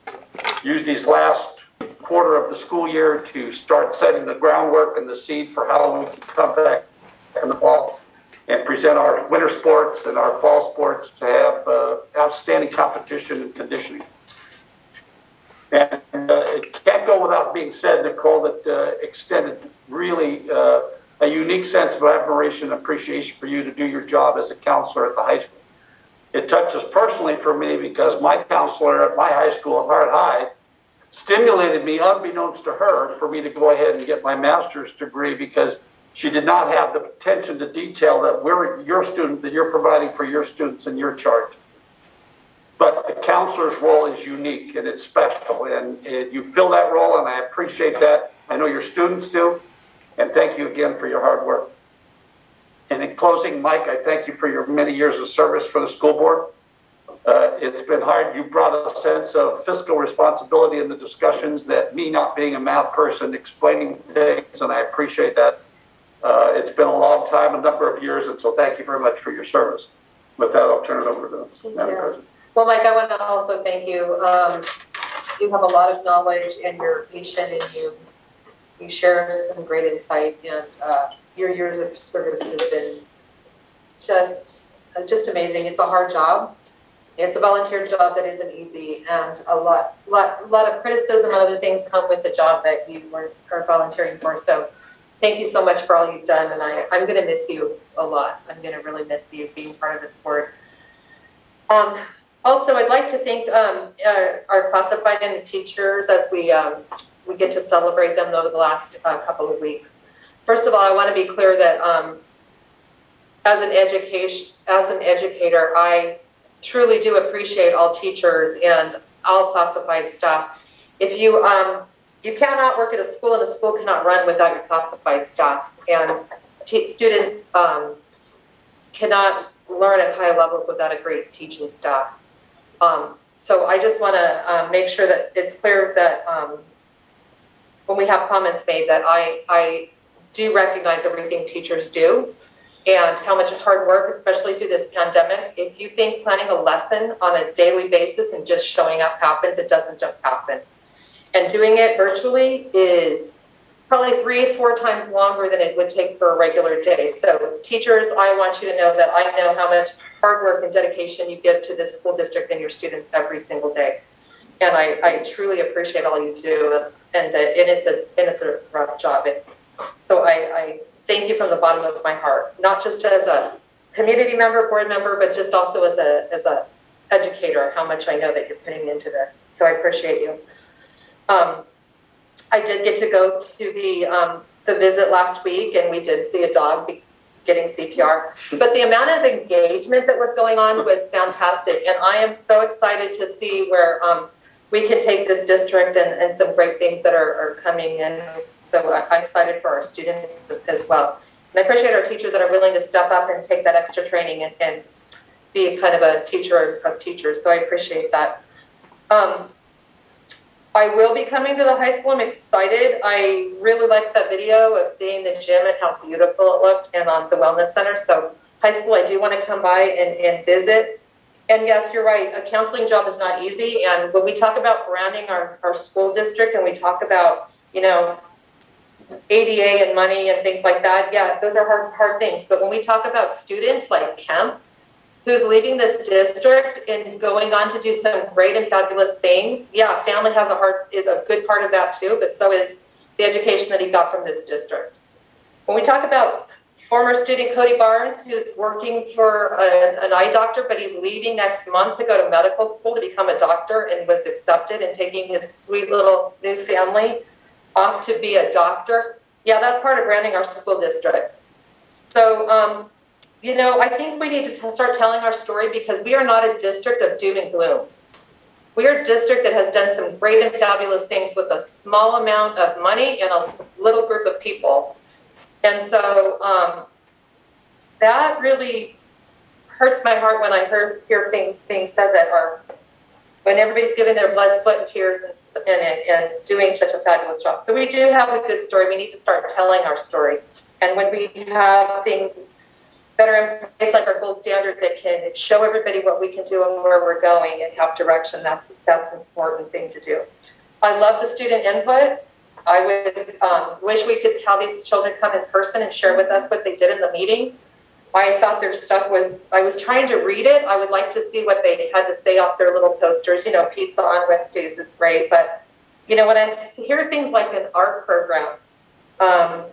Use these last quarter of the school year to start setting the groundwork and the seed for how we can come back in the fall and present our winter sports and our fall sports to have uh, outstanding competition and conditioning. And uh, it can't go without being said, Nicole, that uh, extended really uh, a unique sense of admiration and appreciation for you to do your job as a counselor at the high school. It touches personally for me because my counselor at my high school at Hart High stimulated me, unbeknownst to her, for me to go ahead and get my master's degree because she did not have the attention to detail that we're your student, that you're providing for your students in your charges. But the counselor's role is unique and it's special, and, and you fill that role, and I appreciate that. I know your students do, and thank you again for your hard work. And in closing, Mike, I thank you for your many years of service for the school board. Uh, it's been hard. You brought a sense of fiscal responsibility in the discussions that me not being a math person explaining things, and I appreciate that. Uh, it's been a long time, a number of years, and so thank you very much for your service. With that, I'll turn it over to Thank Madam. President. Well, Mike, I want to also thank you. Um, you have a lot of knowledge and you're patient and you, you share some great insight and, uh, your years of service has been just, uh, just amazing. It's a hard job. It's a volunteer job that isn't easy and a lot, lot, lot of criticism and other things come with the job that you are volunteering for. So thank you so much for all you've done and I, I'm gonna miss you a lot. I'm gonna really miss you being part of this board. Um, also, I'd like to thank, um, our, our classified and teachers as we, um, we get to celebrate them over the last, uh, couple of weeks. First of all, I want to be clear that, um, as an education, as an educator, I truly do appreciate all teachers and all classified staff. If you, um, you cannot work at a school and a school cannot run without your classified staff. And students, um, cannot learn at high levels without a great teaching staff. Um, so I just want to um, make sure that it's clear that um, when we have comments made that I, I do recognize everything teachers do and how much hard work, especially through this pandemic. If you think planning a lesson on a daily basis and just showing up happens, it doesn't just happen. And doing it virtually is probably three, four times longer than it would take for a regular day. So teachers, I want you to know that I know how much hard work and dedication you give to this school district and your students every single day. And I, I truly appreciate all you do and, that and it's a, and it's a rough job. And so I, I thank you from the bottom of my heart, not just as a community member, board member, but just also as a, as a educator, how much I know that you're putting into this. So I appreciate you. Um, I did get to go to the, um, the visit last week and we did see a dog getting CPR. But the amount of engagement that was going on was fantastic. And I am so excited to see where, um, we can take this district and, and some great things that are, are coming in. So I'm excited for our students as well. And I appreciate our teachers that are willing to step up and take that extra training and, and be kind of a teacher of teachers. So I appreciate that. Um, I will be coming to the high school. I'm excited. I really liked that video of seeing the gym and how beautiful it looked and on um, the wellness center. So high school, I do want to come by and, and visit. And yes, you're right. A counseling job is not easy. And when we talk about branding our, our school district and we talk about, you know, ADA and money and things like that, yeah, those are hard, hard things. But when we talk about students like Kemp, who's leaving this district and going on to do some great and fabulous things. Yeah, family has a heart is a good part of that too, but so is the education that he got from this district. When we talk about former student Cody Barnes, who's working for a, an eye doctor, but he's leaving next month to go to medical school to become a doctor and was accepted and taking his sweet little new family off to be a doctor. Yeah, that's part of branding our school district. So um, you know, I think we need to t- start telling our story because we are not a district of doom and gloom. We are a district that has done some great and fabulous things with a small amount of money and a little group of people. And so um, that really hurts my heart when I hear, hear things being said that are, when everybody's giving their blood, sweat, and tears and, and, and doing such a fabulous job. So we do have a good story. We need to start telling our story. And when we have things that are in place like our gold standard that can show everybody what we can do and where we're going and have direction. That's that's an important thing to do. I love the student input. I would um, wish we could have these children come in person and share with us what they did in the meeting. I thought their stuff was, I was trying to read it. I would like to see what they had to say off their little posters. You know, pizza on Wednesdays is great, but you know, when I hear things like an art program, um,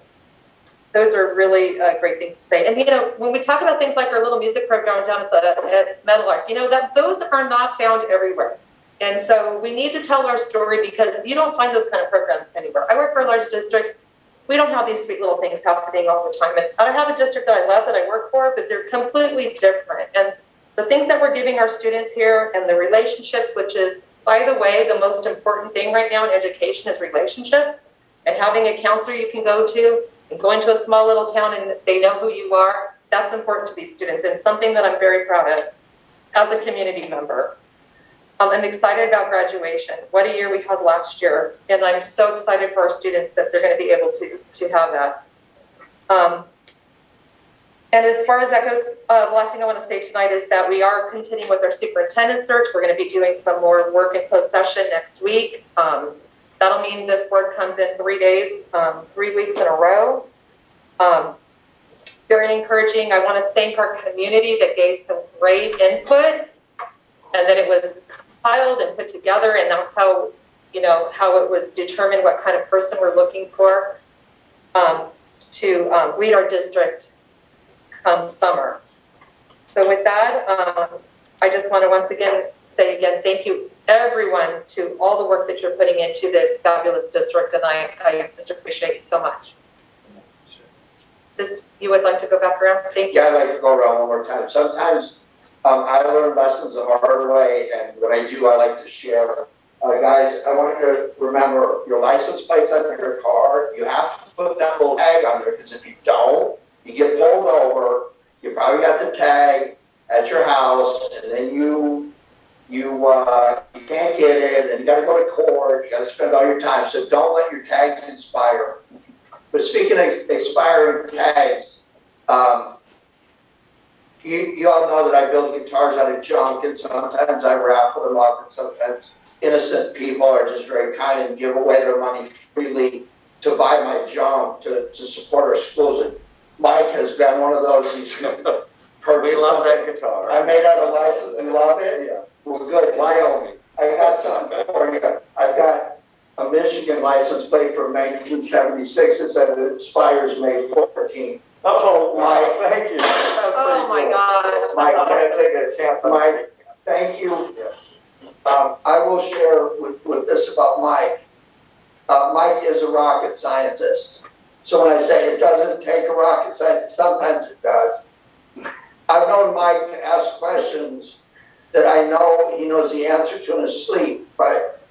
those are really uh, great things to say. And you know, when we talk about things like our little music program down at the at Meadowlark, you know that those are not found everywhere. And so we need to tell our story because you don't find those kind of programs anywhere. I work for a large district. We don't have these sweet little things happening all the time. And I have a district that I love that I work for, but they're completely different. And the things that we're giving our students here and the relationships, which is, by the way, the most important thing right now in education is relationships and having a counselor you can go to and going to a small little town and they know who you are, that's important to these students and something that I'm very proud of as a community member. Um, I'm excited about graduation. What a year we had last year. And I'm so excited for our students that they're going to be able to, to have that. Um, and as far as that goes, uh, the last thing I want to say tonight is that we are continuing with our superintendent search. We're going to be doing some more work in closed session next week. Um, That'll mean this board comes in three days, um, three weeks in a row. Um, very encouraging. I want to thank our community that gave some great input and that it was compiled and put together. And that's how, you know, how it was determined what kind of person we're looking for um, to um, lead our district come summer. So with that, um, I just want to once again say again, thank you everyone to all the work that you're putting into this fabulous district, and I, I just appreciate you so much. This, you would like to go back around? Thank you. Yeah, I'd like to go around one more time. Sometimes um, I learn lessons the hard way, and what I do, I like to share. Uh, guys, I want you to remember your license plates on your car. You have to put that little tag on there because if you don't, you get pulled over. You probably got the tag at your house, and then you you uh, you can't get it, and you got to go to court. You got to spend all your time. So don't let your tags expire. But speaking of expiring tags, um, you, you all know that I build guitars out of junk and sometimes I raffle them off and sometimes innocent people are just very kind and give away their money freely to buy my junk to, to support our schools. And Mike has been one of those, he's purchased that guitar. I made out a license, you love it? Yes. Well, good, Wyoming. I got something for you. I've got a Michigan license plate from nineteen seventy-six, it said it expires May fourteenth. Oh, Mike. thank you. Oh, my gosh. Mike, I'm gonna take a chance on. Mike. Thank you. Um, I will share with, with this about Mike. Uh, Mike is a rocket scientist. So when I say it doesn't take a rocket scientist, sometimes it does. I've known Mike to ask questions that I know he knows the answer to in his sleep, but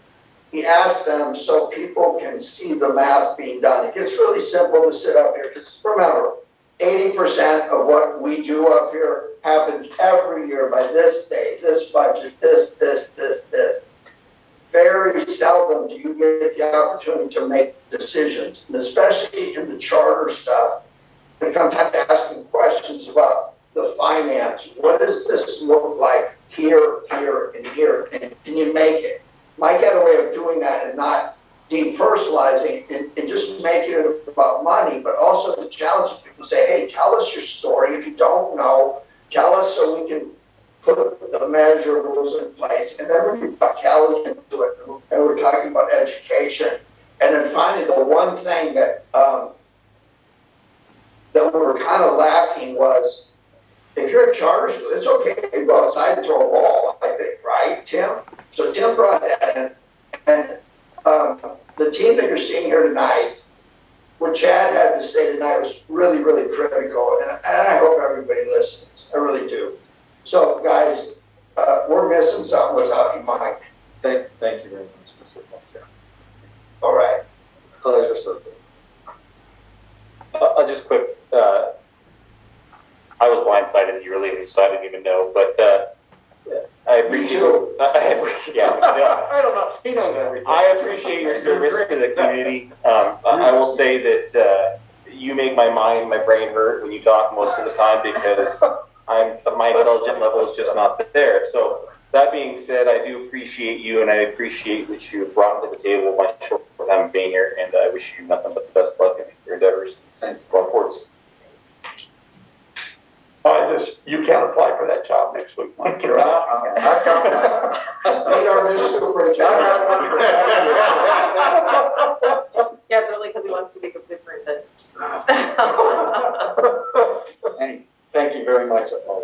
he asks them so people can see the math being done. It gets really simple to sit up here, because remember, eighty percent of what we do up here happens every year by this date, this budget, this, this, this, this. Very seldom do you get the opportunity to make decisions, and especially in the charter stuff. When it comes time to asking questions about the finance, what does this look like here, here, and here, and can you make it? Mike had a way of doing that and not depersonalizing and, and just making it about money, but also to challenge people, say, hey, tell us your story. If you don't know, tell us so we can put the measurables in place. And then we got Kelly into it, and we're talking about education. And then finally, the one thing that, um, that we were kind of lacking was, if you're a charter school, it's okay to go outside and throw a ball, I think, right, Tim? So Tim brought that in, and um, the team that you're seeing here tonight, what Chad had to say tonight was really, really critical, and, and I hope everybody listens. I really do. So, guys, uh, we're missing something without you, Mike. Thank, thank you very much, Mr. Fonseca. All right. Pleasure, sir. I'll I'll just quick, uh, I was blindsided that you were leaving, so I didn't even know, but, uh, I appreciate. I, I appre- yeah. I don't know, he knows everything. I appreciate your service to the community. Um, I I will say that, uh, you make my mind, my brain hurt when you talk most of the time because I'm, my intelligent level is just not there. So that being said, I do appreciate you and I appreciate what you brought to the table by short time being here and I wish you nothing but the best luck in your endeavors. Thanks. Going forward. I just, you can't apply for that job next week, Mike. You're out. I found Meet our new superintendent. Yeah, really, because he wants to be the superintendent. Any, thank you very much, Paul.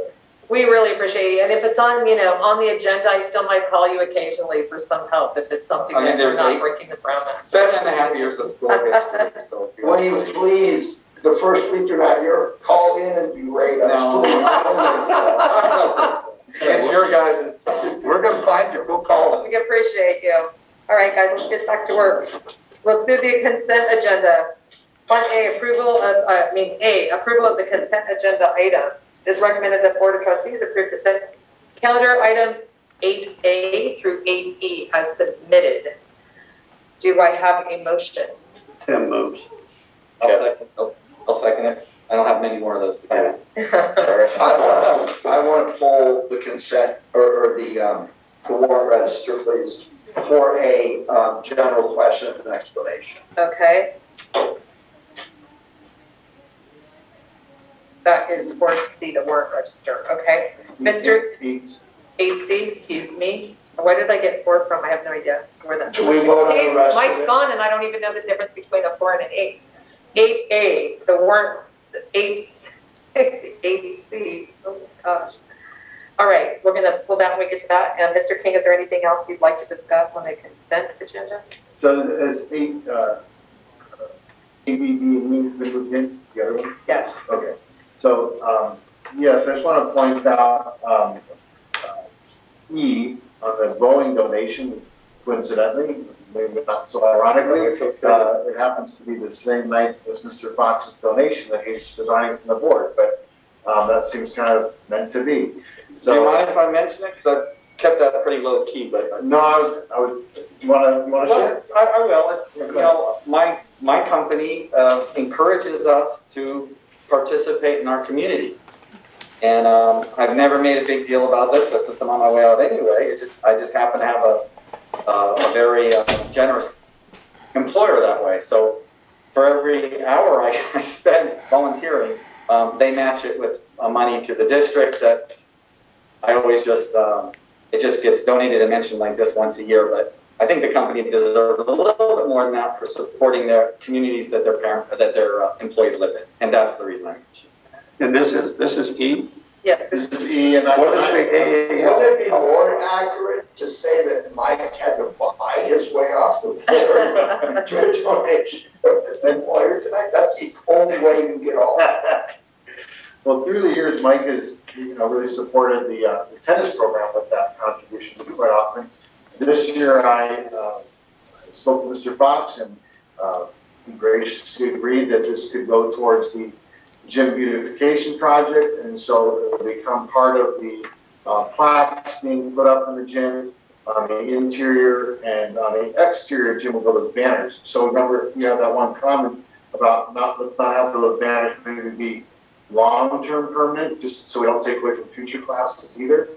We really appreciate you, and if it's on, you know, on the agenda, I still might call you occasionally for some help if it's something I mean, that we're there's not eight- breaking the ground on. Seven and a half years of school history, so. if you- Will you please, the first week you're not here, call in and berate us. No, I don't think so. I don't think so. It's your guys' time. We're gonna find you, we'll call it. We appreciate you. All right, guys, let's get back to work. Let's do the consent agenda. One A, approval of, uh, I mean, A, approval of the consent agenda items. It is recommended that Board of Trustees approve consent calendar items eight A through eight E as submitted. Do I have a motion? Tim moves. I'll second, oh, I'll second it. I don't have many more of those to. I want, I want to pull the consent, or, or the, um, the warrant register, please, for a, um, general question and explanation. Okay. That is for C, the warrant register, okay? Mr. Eight C, excuse me. Where did I get four from? I have no idea where that. Do we vote on See, the rest of Mike's it? gone and I don't even know the difference between a four and an eight. Eight A, the warrant, eight, eight C, oh my gosh. All right, we're gonna pull that when we get to that. And Mr. King, is there anything else you'd like to discuss on the consent agenda? So has eight, uh, ABB and me been moved in, the other one? Yes. Okay, so, um, yes, I just want to point out, um, uh, E on the Boeing donation coincidentally, maybe not so ironically, uh, it happens to be the same night as Mr. Fox's donation that he's resigning from the board, but, um, that seems kind of meant to be. So, Do you mind if I mention it? Because I kept that pretty low key, but. no, I was, I would, you wanna, you wanna share? I, I will, it's, you know, my my company uh, encourages us to participate in our community. And um, I've never made a big deal about this, but since I'm on my way out anyway, it just I just happen to have a a very uh, generous employer that way. So for every hour I, I spend volunteering, um, they match it with uh, money to the district that I always just um, it just gets donated and mentioned like this once a year, but I think the company deserves a little bit more than that for supporting their communities that their parent, that their uh, employees live in, and that's the reason I mentioned. And this is, this is E? Yeah. This is E and I. What is the AAL? Wouldn't it be more accurate to say that Mike had to buy his way off the board through a donation from his employer tonight? That's the only way you can get off. Well, through the years, Mike has, you know, really supported the, uh, the tennis program with that contribution quite often. This year, I, uh, spoke to Mr. Fox and, uh, he graciously agreed that this could go towards the gym beautification project, and so it will become part of the, uh, plaques being put up in the gym. On the interior and on the exterior, gym will go with banners. So remember, you have that one comment about not, let's not have those banners maybe be long-term permanent, just so we don't take away from future classes either.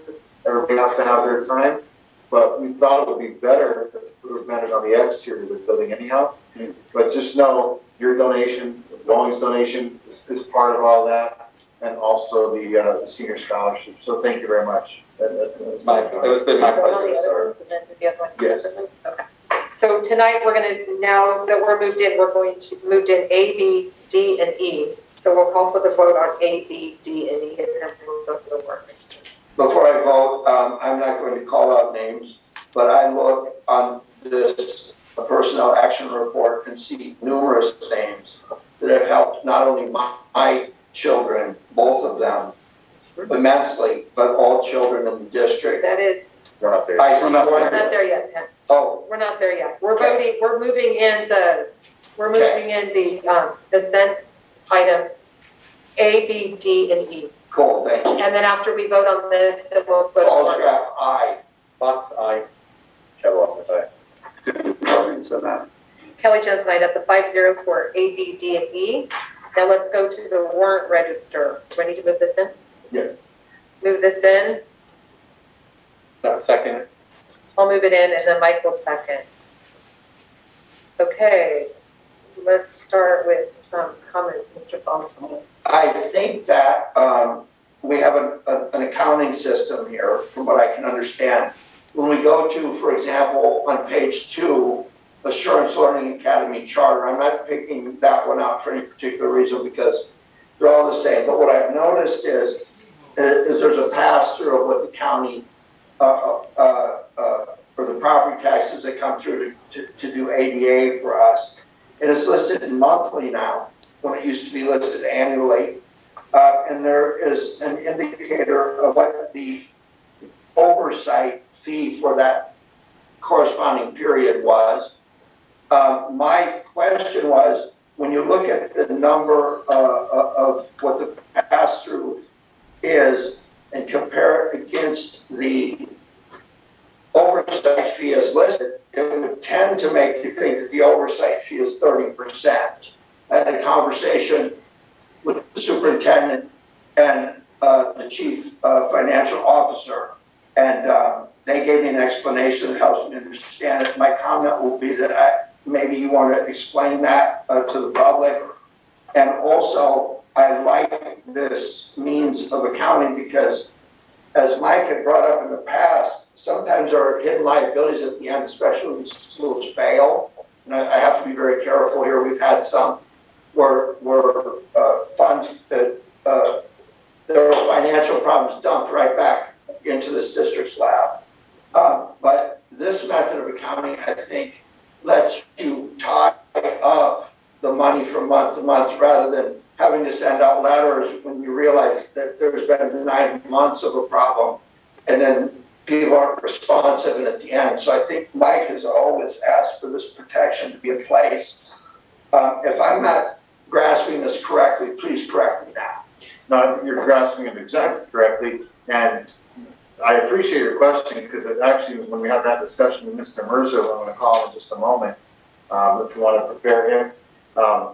Everybody has to have their time, but we thought it would be better to put those banners on the exterior of the building anyhow. Mm. But just know, your donation, Rawlings donation is, is part of all that, and also the, uh, the senior scholarship, so thank you very much. That- that's- that's my, it was been my One of pleasure, the sir. other ones, and then the other one. Yes. Okay. So tonight, we're gonna, now that we're moved in, we're going to, moved in A, B, D, and E. So we'll call for the vote on A, B, D, and E, and then we'll go to the work. Before I vote, um, I'm not going to call out names, but I look on this personnel action report and see numerous names that have helped not only my, my children, both of them immensely, but all children in the district. That is, We're not there. I see We're not one, there yet, Tim. oh, We're not there yet. We're Okay. voting, we're moving in the, we're moving in the, um, consent items A, B, D, and E. cool, thank you. And then after we vote on this, then we'll put. Paul Straff, aye. Fox, aye. Kevin Wassman, aye. According to that. Kelly Jones and I, that's a five zero for A, B, D, and E. Now let's go to the warrant register. Do I need to move this in? Yes. Move this in, Uh, Second, I'll move it in, and then Mike will second. Okay, let's start with, um, comments, Mr. Fossil. I think that, um, we have an, an accounting system here, from what I can understand. When we go to, for example, on page two, Assurance Learning Academy Charter, I'm not picking that one out for any particular reason because they're all the same, but what I've noticed is, is there's a pass-through of what the county, uh, uh, uh, for the property taxes that come through to, to, to do ADA for us. And it's listed monthly now, when it used to be listed annually. Uh, and there is an indicator of what the oversight fee for that corresponding period was. Uh, my question was, when you look at the number, uh, of what the pass-through is and compare it against the oversight fee as listed, it would tend to make you think that the oversight fee is thirty percent. I had a conversation with the superintendent and uh, the chief uh, financial officer, and um, they gave me an explanation that helps me understand it. My comment will be that I, maybe you want to explain that uh, to the public. And also, I like this means of accounting because, as Mike had brought up in the past, sometimes our hidden liabilities at the end, especially when schools fail. And I I have to be very careful here. We've had some where, where uh, funds that, uh, there are financial problems dumped right back into this district's lab. Um, But this method of accounting, I think, lets you tie up the money from month to month rather than having to send out letters when you realize that there's been nine months of a problem and then people aren't responsive at the end. So I think Mike has always asked for this protection to be in place. Um, if I'm not grasping this correctly, please correct me now. No, you're grasping it exactly correctly, and I appreciate your question, because it actually, when we had that discussion with Mr. Mercer, I'm gonna call him in just a moment, um, if you wanna prepare him. um,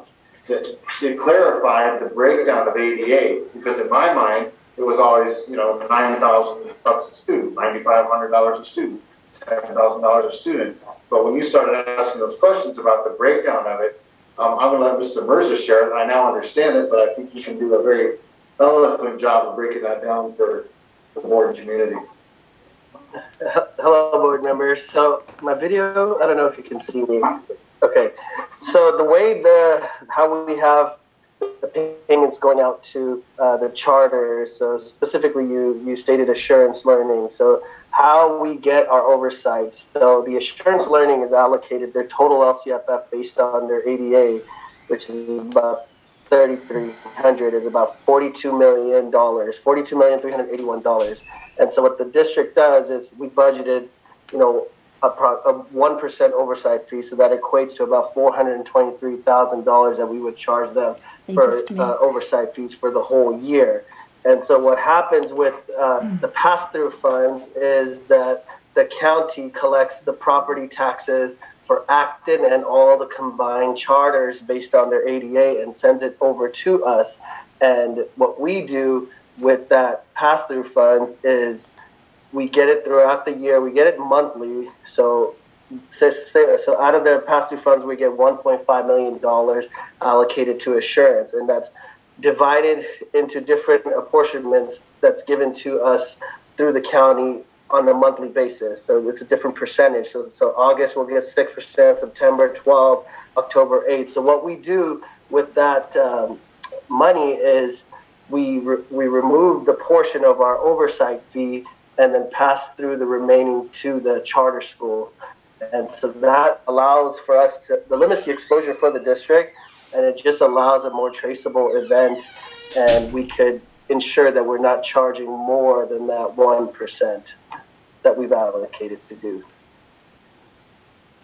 clarified the breakdown of ADA, because in my mind, it was always, you know, nine thousand bucks a student, ninety-five hundred dollars a student, ten thousand dollars a student. But when you started asking those questions about the breakdown of it, um, I'm gonna let Mr. Mirza share it. I now understand it, but I think you can do a very eloquent job of breaking that down for the board community. Hello, board members. So my video, I don't know if you can see me. Okay. So the way the how we have the payments going out to uh, the charters. So specifically, you you stated assurance learning. So how we get our oversight. So the assurance learning is allocated their total LCFF based on their ADA, which is about 3,300 is about 42 million dollars, 42 million 381 dollars. And so what the district does is we budgeted, you know, a one percent oversight fee, so that equates to about four hundred and twenty-three thousand dollars that we would charge them for uh, oversight fees for the whole year. And so what happens with uh, the pass-through funds is that the county collects the property taxes for Acton and all the combined charters based on their ADA and sends it over to us. And what we do with that pass-through funds is we get it throughout the year. We get it monthly. So, so, out of the pass-through funds, we get 1.5 million dollars allocated to assurance, and that's divided into different apportionments that's given to us through the county on a monthly basis. So it's a different percentage. So, so August we'll get six percent, September 12, October 8. So what we do with that um, money is we re- we remove the portion of our oversight fee and then pass through the remaining to the charter school. And so that allows for us to limit the exposure for the district, and it just allows a more traceable event, and we could ensure that we're not charging more than that 1% that we've allocated to do.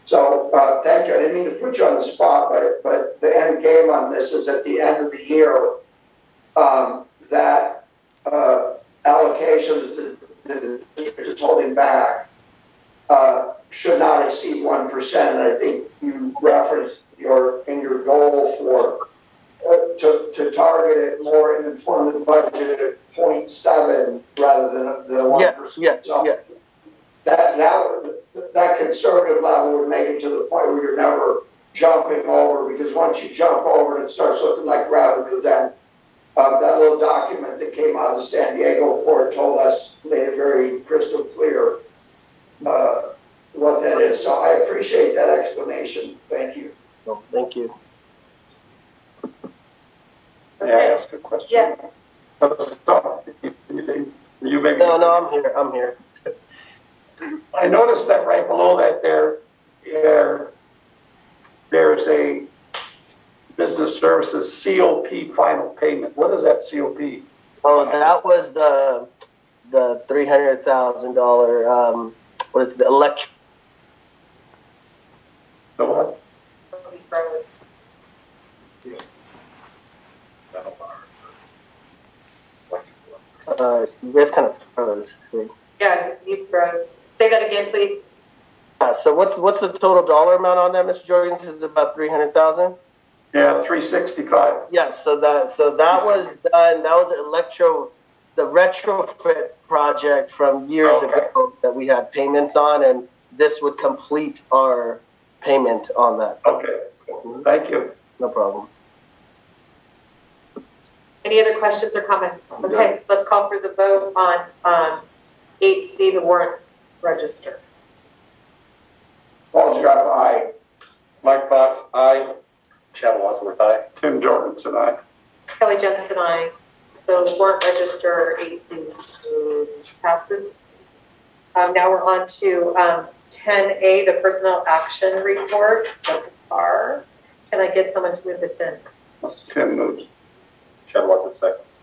So, uh, thank you. I didn't mean to put you on the spot, but, but the end game on this is at the end of the year, um, that uh, allocations that the district is holding back uh, should not exceed one percent. And I think you referenced your in your goal for to, to target it more and inform the budget at 0.7 rather than the one percent. Yes, yes, so yes. That that that conservative level would make it to the point where you're never jumping over because once you jump over it starts looking like revenue then uh, that little document that came out of the San Diego port told us, made it very crystal clear uh, what that is. So I appreciate that explanation. Thank you. Well, thank you. May I ask a question? Yeah. You maybe. No, no, I'm here. I'm here. I noticed that right below that there, there, there's a business services COP final payment. What is that COP? Oh, that was the the three hundred thousand dollar. Um, what is the elect? The what? We froze. Uh, you guys kind of froze. Yeah, you froze. Say that again, please. Uh, so what's what's the total dollar amount on that, Mr. Jorgensen? Is it about three hundred thousand? Yeah, three sixty-five. Yes, so that so that was done. That was electro, the retrofit project from years Okay. ago that we had payments on, and this would complete our payment on that. Okay, thank you. No problem. Any other questions or comments? Okay, let's call for the vote on, um, eight C, the warrant register. Paul Sharp, aye. Mike Fox, aye. Chad Wadsworth, aye. Tim Jorgensen, aye. Kelly Jensen, I. So warrant register eight C passes. Um, now we're on to, um, ten A, the personnel action report, Dr. Can I get someone to move this in? Tim moves. Chad seconds.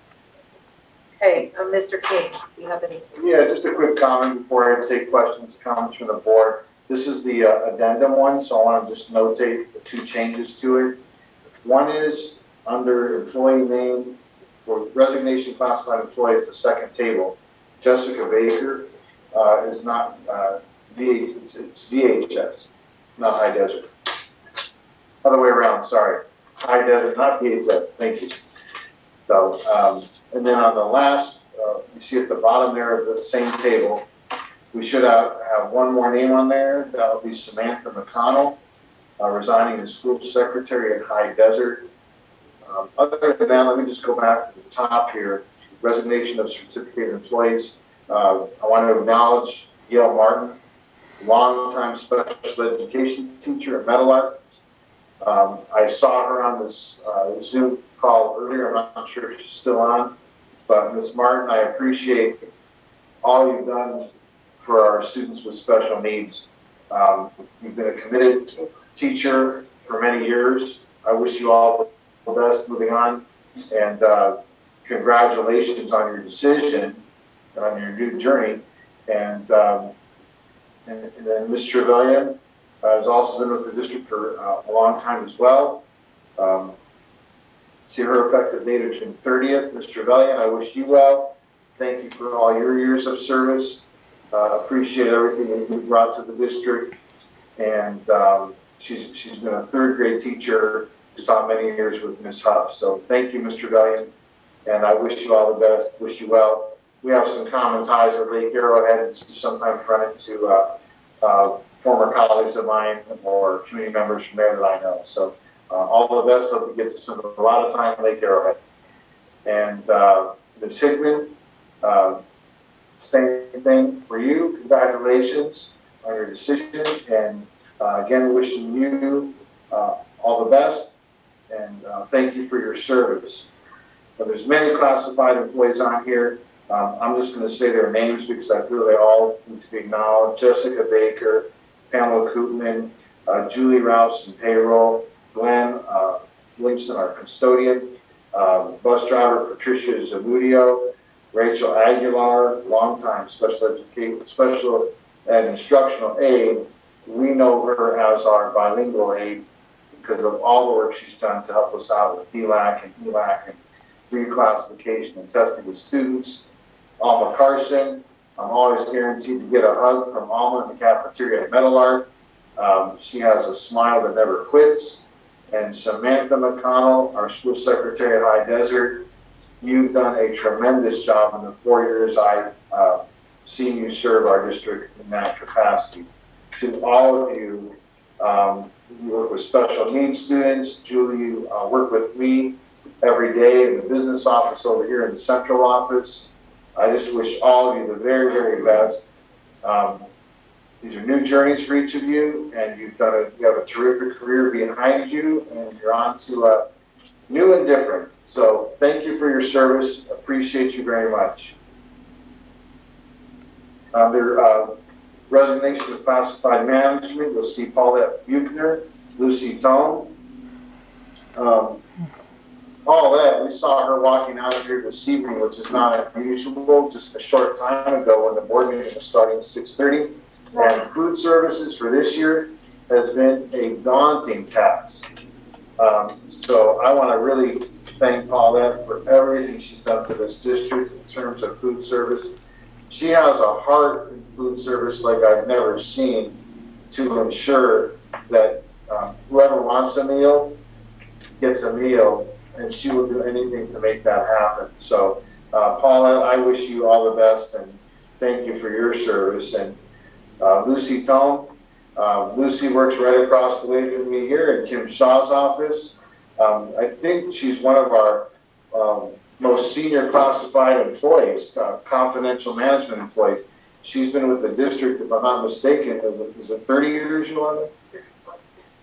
Hey, uh, Mr. King, do you have any? Yeah, just a quick comment before I take questions, comments from the board. This is the uh, addendum one, so I want to just notate the two changes to it. One is under employee name for resignation classified employee at the second table. Jessica Baker uh, is not uh, DH, it's DHS, not High Desert. Other way around, sorry. High Desert, not VHS, thank you. So, um, and then on the last, uh, you see at the bottom there of the same table, we should have, have one more name on there, that'll be Samantha McConnell, uh, resigning as school secretary at High Desert. Um, other than that, let me just go back to the top here, resignation of certificated employees. Uh, I want to acknowledge Gail Martin, longtime special education teacher at Meadowlark. Um, I saw her on this, uh, Zoom call earlier, I'm not sure if she's still on. But Ms. Martin, I appreciate all you've done for our students with special needs. Um, you've been a committed teacher for many years. I wish you all the best moving on. And, uh, congratulations on your decision, on your new journey. And, um, and, and then Ms. Trevelyan uh, has also been with the district for uh, a long time as well. Um, see her effective date of June 30th. Ms. Trevelyan, I wish you well. Thank you for all your years of service. Uh, appreciate everything that you brought to the district. And um, she's, she's been a third grade teacher, she's taught many years with Ms. Huff. So thank you, Mr. Trevelyan. And I wish you all the best, wish you well. We have some common ties at Lake Arrowhead and sometimes run into uh, uh, former colleagues of mine or community members from there that I know. So uh, all. Hope you get to spend a lot of time Lake Arrowhead. And uh, Ms. Hickman, uh, same thing for you. Congratulations on your decision. And uh, again, wishing you uh, all the best. And uh, thank you for your service. But there's many classified employees on here. Um, I'm just going to say their names because I feel they all need to be acknowledged. Jessica Baker, Pamela Koopman, uh, Julie Rouse in payroll, Glenn uh, Williamson, our custodian, um, bus driver Patricia Zamudio, Rachel Aguilar, longtime special education, special and instructional aide. We know her as our bilingual aide because of all the work she's done to help us out with DLAC and ELAC and reclassification and testing with students. Alma Carson, I'm always guaranteed to get a hug from Alma in the cafeteria at Meadowlark. Um, she has a smile that never quits. And Samantha McConnell, our school secretary at High Desert, you've done a tremendous job in the four years I've uh, seen you serve our district in that capacity. To all of you, um, you work with special needs students. Julie, you uh, work with me every day in the business office over here in the central office. I just wish all of you the very, very best. Um, these are new journeys for each of you, and you've done a, you have a terrific career behind you, and you're on to uh, new and different. So thank you for your service. Appreciate you very much. Under uh, resignation of classified management, you'll see Paulette Buchner, Lucy Tone. Um, all that, we saw her walking out of here this evening, which is not unusual, just a short time ago when the board meeting was starting at 6.30. And food services for this year has been a daunting task. Um, so I want to really thank Paulette for everything she's done for this district in terms of food service. She has a heart in food service like I've never seen to ensure that um, whoever wants a meal gets a meal, and she will do anything to make that happen. So, uh, Paulette, I wish you all the best and thank you for your service. And uh, Lucy Tone. Uh, Lucy works right across the way from me here in Kim Shaw's office. Um, I think she's one of our um, most senior classified employees, uh, confidential management employees. She's been with the district, if I'm not mistaken, is it 30 years, Yolanda?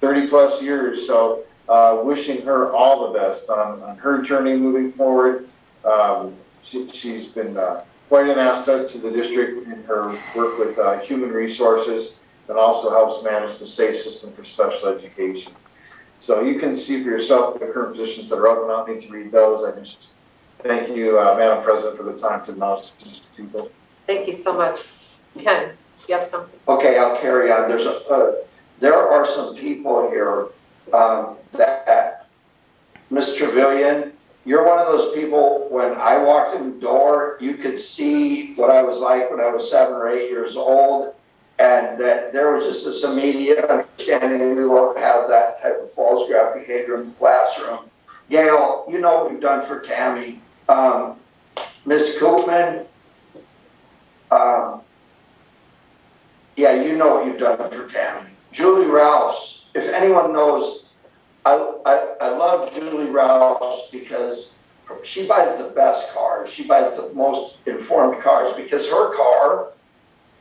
30 plus years. So, uh, wishing her all the best on, on her journey moving forward. Um, she, has been uh, quite an asset to the district in her work with uh, human resources and also helps manage the SAFE system for special education. So you can see for yourself the current positions that are open. I don't need to read those. I just thank you, uh, Madam President, for the time to acknowledge these people. Thank you so much. Ken, you have something? Okay, I'll carry on. There's a, uh, there are some people here um, that Ms. Trevelyan you're one of those people, when I walked in the door, you could see what I was like when I was seven or eight years old, and that that there was just this immediate understanding we won't have that type of false graph behavior in the classroom. Gail, you know what you've done for Tammy. Um, Ms. Koopman, um, yeah, you know what you've done for Tammy. Julie Rouse, if anyone knows, I, I, I love Julie Rouse because she buys the best cars. She buys the most informed cars because her car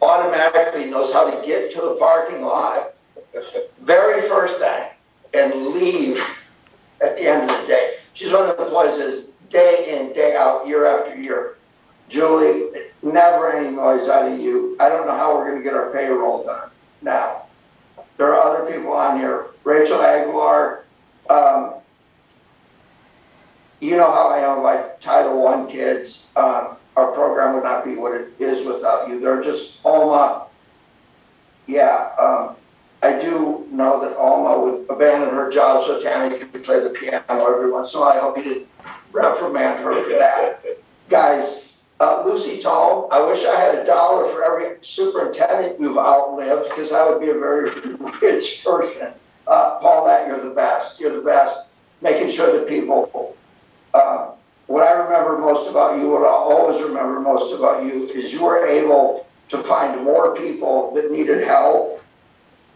automatically knows how to get to the parking lot very first thing and leave at the end of the day. She's one of the employees that's day in, day out, year after year. Julie, never any noise out of you. I don't know how we're gonna get our payroll done now. There are other people on here, Rachel Aguilar, um, you know how I am about Title I kids. Um, our program would not be what it is without you. They're just Alma. Yeah, um, I do know that Alma would abandon her job so Tammy could play the piano every once in a while. I hope you didn't reprimand her for that. Guys, uh, Lucy Tall, I wish I had a dollar for every superintendent you've outlived because I would be a very rich person. Uh, Paulette, you're the best. You're the best. Making sure that people uh, what I remember most about you, what I'll always remember most about you, is you were able to find more people that needed help,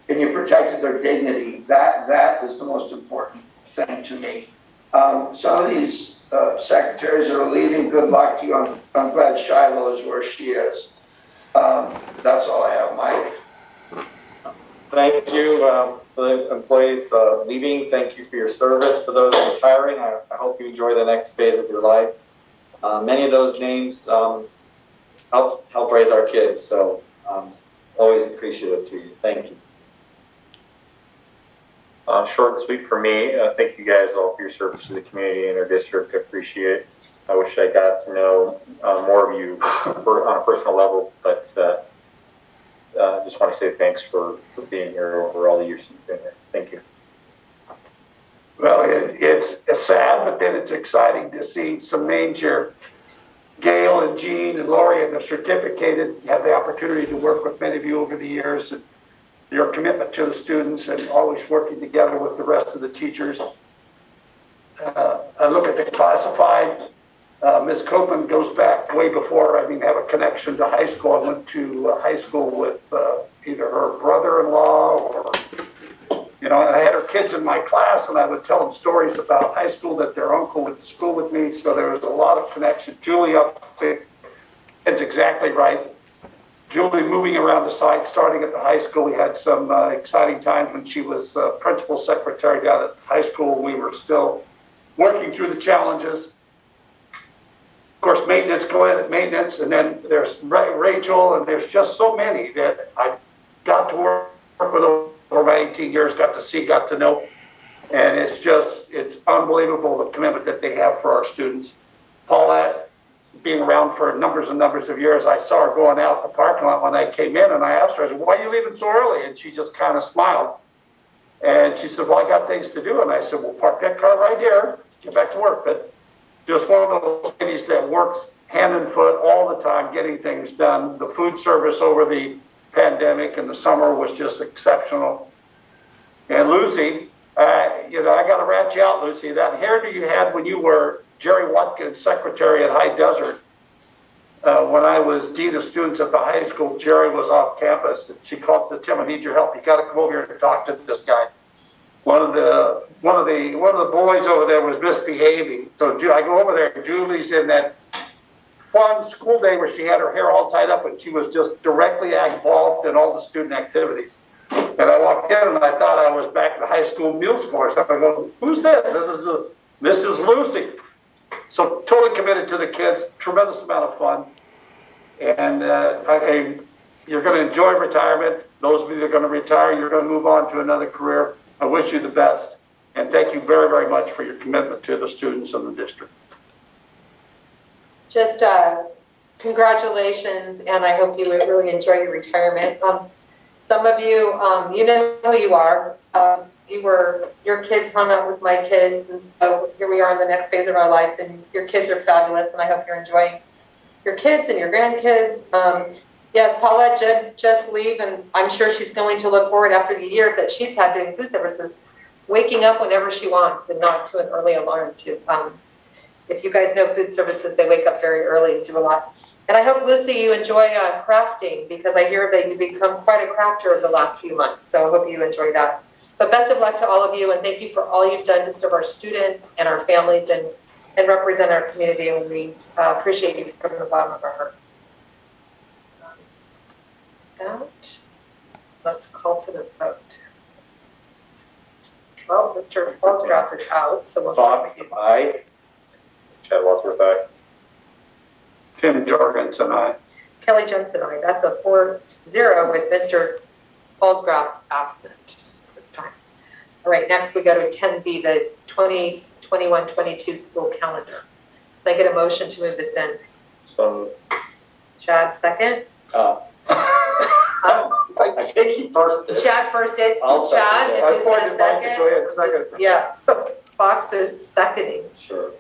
and you protected their dignity. That that is the most important thing to me. Um, some of these uh, secretaries that are leaving, good luck to you. I'm, I'm glad Shiloh is where she is. Um, that's all I have, Mike. Thank you um, for the employees uh, leaving. Thank you for your service. For those retiring, I, I hope you enjoy the next phase of your life. Uh, many of those names um, help help raise our kids, so um, always appreciative to you. Thank you. Uh, short and sweet for me. Uh, thank you guys all for your service to the community and our district. I appreciate it. I wish I got to know uh, more of you on a personal level, but uh, uh, just want to say thanks for, for being here over all the years you've been here. Thank you. Well, it, it's, sad, but then it's exciting to see some here. Gail and Jean and Lori and the certificated had the opportunity to work with many of you over the years and your commitment to the students and always working together with the rest of the teachers. Uh, I look at the classified. Uh, Ms. Copeland goes back way before I even have a connection to high school. I went to uh, high school with uh, either her brother-in-law or, you know, I had her kids in my class and I would tell them stories about high school that their uncle went to school with me. So there was a lot of connection. Julie up, it's exactly right. Julie moving around the site, starting at the high school. We had some uh, exciting times when she was uh, principal secretary down at the high school. We were still working through the challenges. Of course, maintenance, go ahead at maintenance, and then there's Rachel, and there's just so many that I got to work with over my 18 years, got to see, got to know. And it's just, it's unbelievable the commitment that they have for our students. Paulette, being around for numbers and numbers of years, I saw her going out the parking lot when I came in, and I asked her, I said, why are you leaving so early? And she just kind of smiled. And she said, well, I got things to do. And I said, well, park that car right here, get back to work. But just one of those ladies that works hand and foot all the time getting things done. The food service over the pandemic and the summer was just exceptional. And Lucy, uh, you know, I got to rat you out, Lucy. That hairdo you had when you were Jerry Watkins secretary at High Desert. Uh, when I was dean of students at the high school, Jerry was off campus. And she called and said, "Tim, I need your help. You got to come over here and talk to this guy." One of the one of the one of the boys over there was misbehaving. So I go over there. Julie's in that fun school day where she had her hair all tied up and she was just directly involved in all the student activities. And I walked in and I thought I was back at the high school music course. I go, "Who's this?" This is uh, Mrs. Lucy. So totally committed to the kids, tremendous amount of fun. And uh, I, you're going to enjoy retirement. Those of you that are going to retire, you're going to move on to another career. I wish you the best. And thank you very, very much for your commitment to the students in the district. Just uh, congratulations, and I hope you really enjoy your retirement. Um, some of you, um, you know who you are. Um, you were your kids hung out with my kids, and so here we are in the next phase of our lives. And your kids are fabulous, and I hope you're enjoying your kids and your grandkids. Um, Yes, Paulette did just leave, and I'm sure she's going to look forward after the year that she's had doing food services, waking up whenever she wants and not to an early alarm to, um, if you guys know food services, they wake up very early and do a lot. And I hope, Lucy, you enjoy uh, crafting, because I hear that you've become quite a crafter over the last few months, so I hope you enjoy that. But best of luck to all of you, and thank you for all you've done to serve our students and our families and, and represent our community, and we uh, appreciate you from the bottom of our hearts. That, let's call for the vote. Well, Mr. Bosgraff is out, so we'll start with Fox, you. aye. Chad Wadsworth, aye. Tim Jorgensen, I. Kelly Jensen, aye. That's a four zero with Mr. Bosgraff absent this time. All right, next we go to ten B, the 2021-22 school calendar. Can I get a motion to move this in? So, Chad second? Uh, Um, I think he first did. Chad first did, I'll Chad, it. if I pointed Mike to second? go ahead second Just- Yes, Fox is seconding, Sure.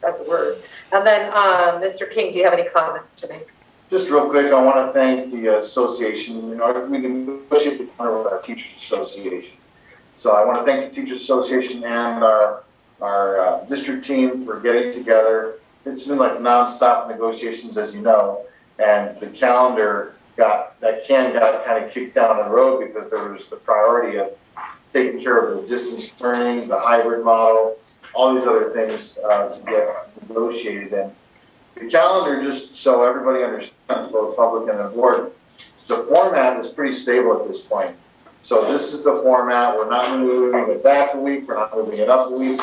that's a word. And then, um, Mr. King, do you have any comments to make? Just real quick, I want to thank the association, you know, we negotiate the counter with our teachers association. So I want to thank the teachers association and our, our uh, district team for getting together. It's been like nonstop negotiations, as you know, and the calendar got, that can got kind of kicked down the road because there was the priority of taking care of the distance learning, the hybrid model, all these other things uh, to get negotiated. And the calendar, just so everybody understands, both public and the board, the format is pretty stable at this point. So this is the format, we're not moving it back a week, we're not moving it up a week.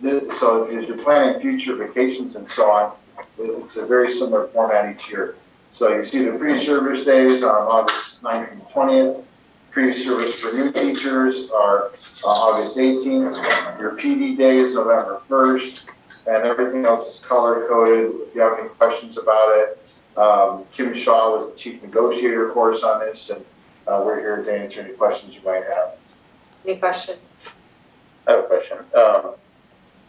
This- So if you're planning future vacations and so on, it's a very similar format each year. So you see the pre-service days on August 19th and twentieth. Pre-service for new teachers are uh, August eighteenth. Your PD day is November first and everything else is color coded. If you have any questions about it, um, Kim Shaw was the chief negotiator, of course, on this, and uh, we're here to answer any questions you might have. Any questions? I have a question, um,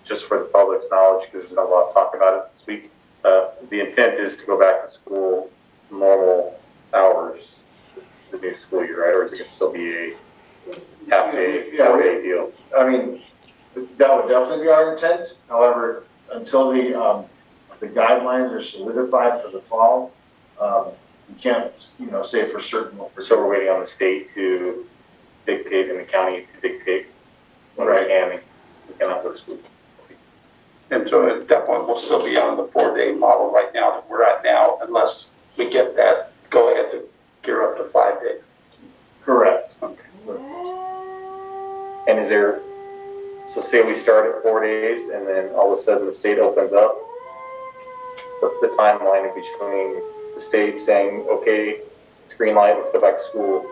just for the public's knowledge, because there's not a lot of talk about it this week. Uh, the intent is to go back to school normal hours, the new school year, right, or is it gonna still be a half day, Yeah, four day deal? I mean, that would definitely be our intent, however, until the, um, the guidelines are solidified for the fall, um, you can't, you know, say for certain So we're waiting on the state to dictate and the county to dictate when we Right. can, and we cannot go to school. And so at that point, we'll still be on the four-day model right now that we're at now, unless we get that, go ahead to gear up to five days. Correct. Okay. And is there, so say we start at four days and then all of a sudden the state opens up? What's the timeline in between the state saying, okay, it's green light, let's go back to school?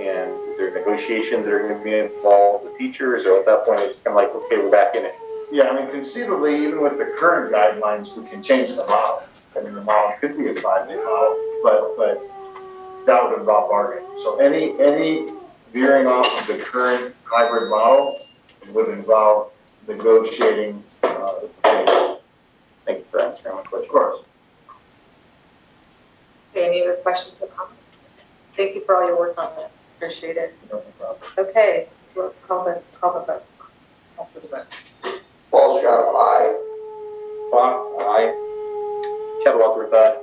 And is there negotiations that are gonna be involved with teachers or at that point it's kind of like, okay, we're back in it? Yeah, I mean, conceivably, even with the current guidelines, we can change the model. I mean, the model could be a five-day model, but, but that would involve bargaining. So any, any veering off of the current hybrid model would involve negotiating, uh. Thank you for answering my Of question. course. Any other questions or comments? Thank you for all your work on this. Appreciate it. Okay, so let's call the, call the vote. Call for the vote. Walsh, aye. Fox, aye. Chad Wadsworth, aye.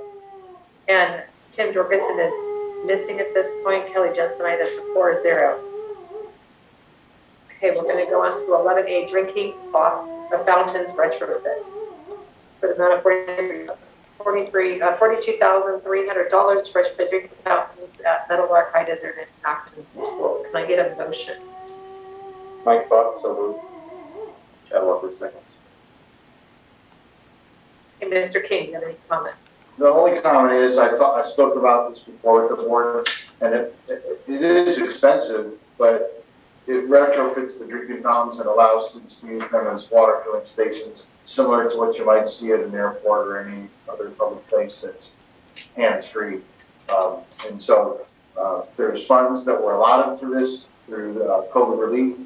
And Tim Jorgensen is missing at this point. Kelly Jensen, I, that's a four zero. Okay, we're gonna go on to eleven A, drinking, baths, fountains retrofit. For the amount of forty, uh, $42,300 for drinking Fountains at Meadowlark High Desert in Acton School. Can I get a motion? Mike Bob, so moved. Chad Walker, seconds. And Mr. King, you have any comments? The only comment is, I thought, I spoke about this before with the board, and it, it, it is expensive, but it retrofits the drinking fountains and allows students to use them as water filling stations similar to what you might see at an airport or any other public place that's hands-free. Um, and so, uh, there's funds that were allotted for this through, uh, COVID relief.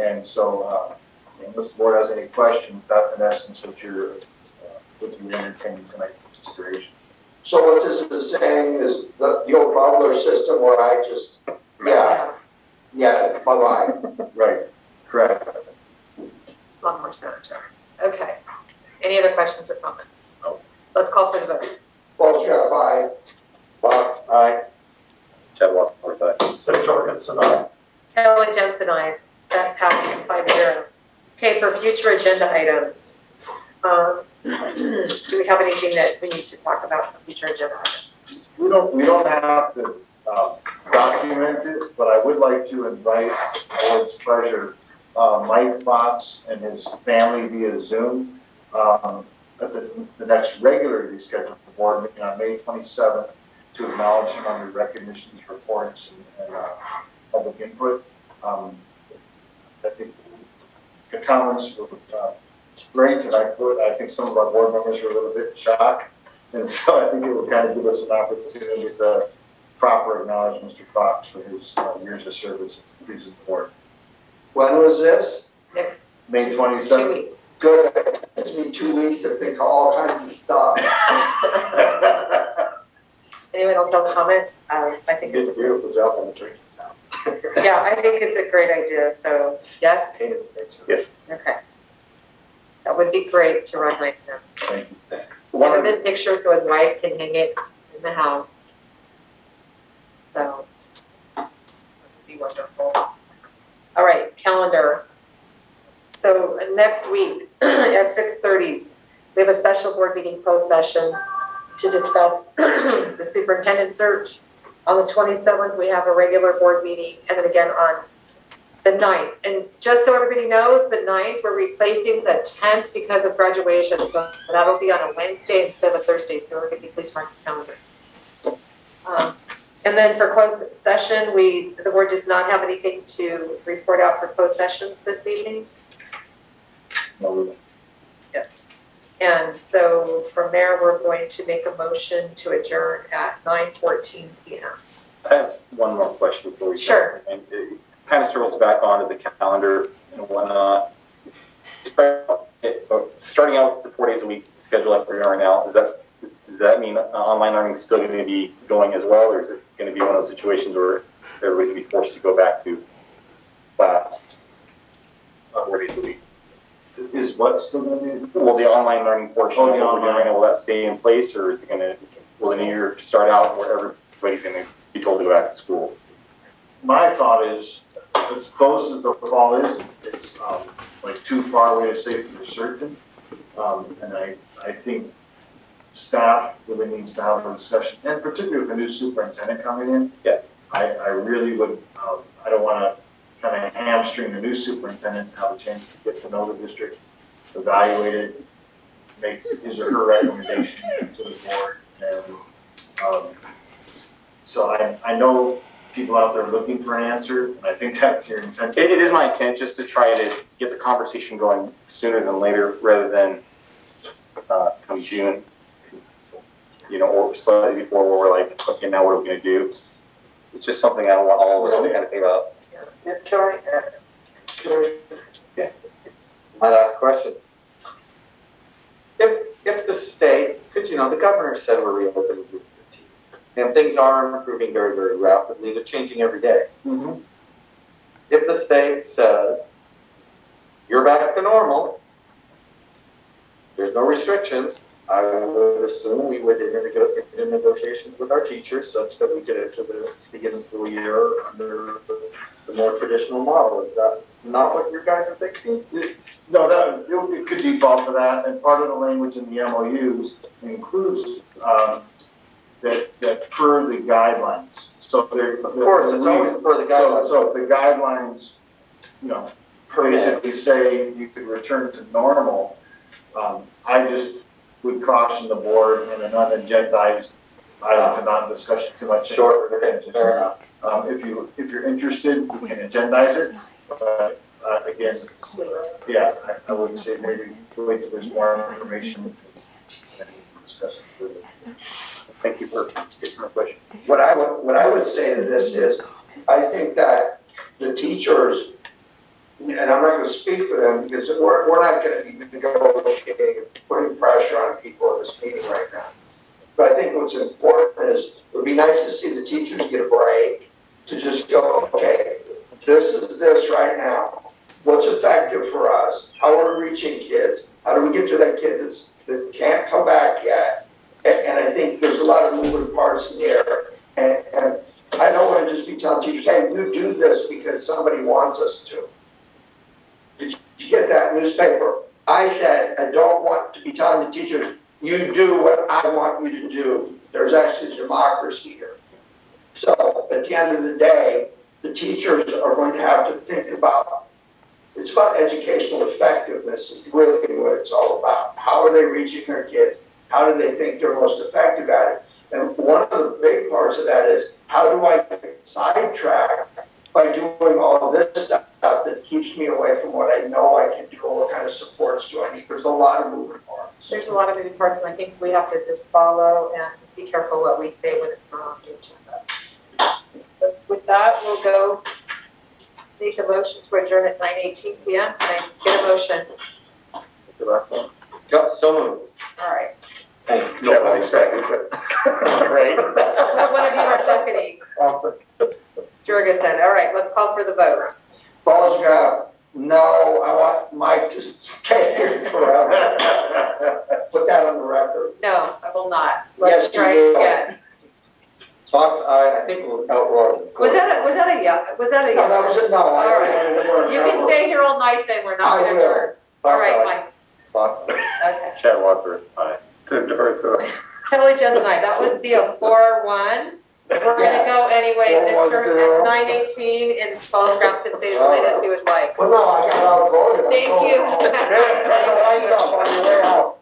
And so, uh, unless the board has any questions, that's in essence what you're, uh, what you're entertaining tonight for consideration. So what this is saying is the, the old bubbler system where I just, yeah, yeah, bye-bye. Right, correct. One more senator. Okay. Any other questions or comments? Let's call for the vote. Well, Jeff, I, Fox, aye. Chad Walker, aye. Tim Jorgensen, aye. Kelly Jensen, I. That passes five zero. Okay, for future agenda items, um, do we have anything that we need to talk about for future agenda items? We don't, we don't have to, uh, document it, but I would like to invite the board's treasurer, uh, Mike Fox and his family via Zoom, um, at the, the next regularly scheduled board meeting on May twenty-seventh to acknowledge him under recognitions, reports, and, and, uh, public input. Um, I think the comments were, uh, great, and I put, I think some of our board members were a little bit shocked. And so I think it will kind of give us an opportunity to proper acknowledge Mr. Fox for his uh, years of service to the board. when was this? Next May two twenty-seventh. weeks. Good, It takes me two weeks to think of all kinds of stuff. Anyone else has a comment? Um, I think it's, a beautiful job on the tree. yeah, I think it's a great idea, so, yes? Painted the picture. Yes. Okay. That would be great to recognize him. Thank you. Give him his picture so his wife can hang it in the house. So, that would be wonderful. All right, calendar. So uh, next week at six thirty, we have a special board meeting post session to discuss the superintendent search. On the twenty-seventh, we have a regular board meeting, and then again on the 9th. And just so everybody knows, the 9th, we're replacing the tenth because of graduation, so that'll be on a Wednesday instead of a Thursday, so everybody please mark your calendars. Um, And then for closed session, we, the board does not have anything to report out for closed sessions this evening. No, And so from there, we're going to make a motion to adjourn at 9:14 PM. I have one more question before we. Sure. And it kind of circles back onto the calendar and whatnot. Starting out the four days a week schedule like we are now, is that, does that mean uh, online learning is still going to be going as well? Or is it going to be one of those situations where everybody's going to be forced to go back to class? uh, Four days a week? Is what still gonna be? Will the online learning portion, Oh, of the what we're doing right online. now, will that stay in place or is it going to, will the new year start out where everybody's going to be told to go back to school? My thought is, as close as the fall is, it's, um, like too far away to say for certain. Um, and I, I think staff really needs to have a discussion, and particularly with the new superintendent coming in. Yeah. I, I really would, um, I don't wanna kind of hamstring the new superintendent, have a chance to get to know the district, evaluate it, make his or her recommendation to the board, and, um, so I, I know people out there looking for an answer, and I think that's your intent. It, it is my intent just to try to get the conversation going sooner than later, rather than, uh, come June. You know, or slightly before where we're like, okay, now what are we gonna do? It's just something I don't want all of us to kind of think about. Yeah, Can I, uh, can I? My last question. If, if the state, because you know, the governor said we're reopening Route 15, and things are improving very, very rapidly, they're changing every day. Mhm. If the state says, you're back to normal, there's no restrictions, I would assume we would enter enter negotiations with our teachers such that we could enter the begin the school year under the the more traditional model. Is that not what you guys are thinking? No, that, it, it could default to that, and part of the language in the MOUs includes, um, that, that per the guidelines, so there. Of course, it's always per the guidelines. so if the guidelines, you know, basically say you could return to normal, um, I just would caution the board in an unagendized item to not discuss it too much. Short, okay, fair enough. Um, if you, if you're interested, we can agendize it, but, uh, again, yeah, I, I would say maybe wait till there's more information. and then we can discuss it further. Thank you for taking my question. What I would, what I would say to this is, I think that the teachers, and I'm not gonna speak for them, because we're, we're not gonna be negotiating, putting pressure on people in this meeting right now. But I think what's important is, it would be nice to see the teachers get a break, to just go, okay, this is this right now. What's effective for us? How are we reaching kids? How do we get to that kid that can't come back yet? And, and I think there's a lot of moving parts in there. And, and I don't wanna just be telling teachers, hey, you do this because somebody wants us to. You get that newspaper? I said, I don't want to be telling the teachers, you do what I want you to do. There's actually democracy here. So at the end of the day, the teachers are going to have to think about, it's about educational effectiveness is really what it's all about. How are they reaching their kids? How do they think they're most effective at it? And one of the big parts of that is, how do I sidetrack by doing all this stuff that keeps me away from what I know I can do, what kind of supports do I need? There's a lot of moving parts. There's a lot of moving parts, and I think we have to just follow and be careful what we say when it's not on the agenda. So with that, we'll go make a motion to adjourn at nine eighteen PM. Can I get a motion? Go, so moved. All right. Thank you. Nobody seconds. Right. One of you are seconding. Jorgensen. All right, let's call for the vote. Balls grab, no, I want Mike to stay here forever. Put that on the record. No, I will not. Let's you try will. again. Fox, I, I think we'll outroar. Was that a, was that a, yeah, was that a? No, that was it, no. I- All right. You can stay here all night then, we're not I gonna will. adjourn. All right, Mike, Fox, okay. Chad Wadsworth, aye. Tim Dorito. Kelly Jones and I, that was the four one. We're gonna go anyway, Four, one, this zero. term nine eighteen, and Paul's Graf can say as late as he would like. Well, no, I got outvoted. Thank you. Turn the lights off on your way out.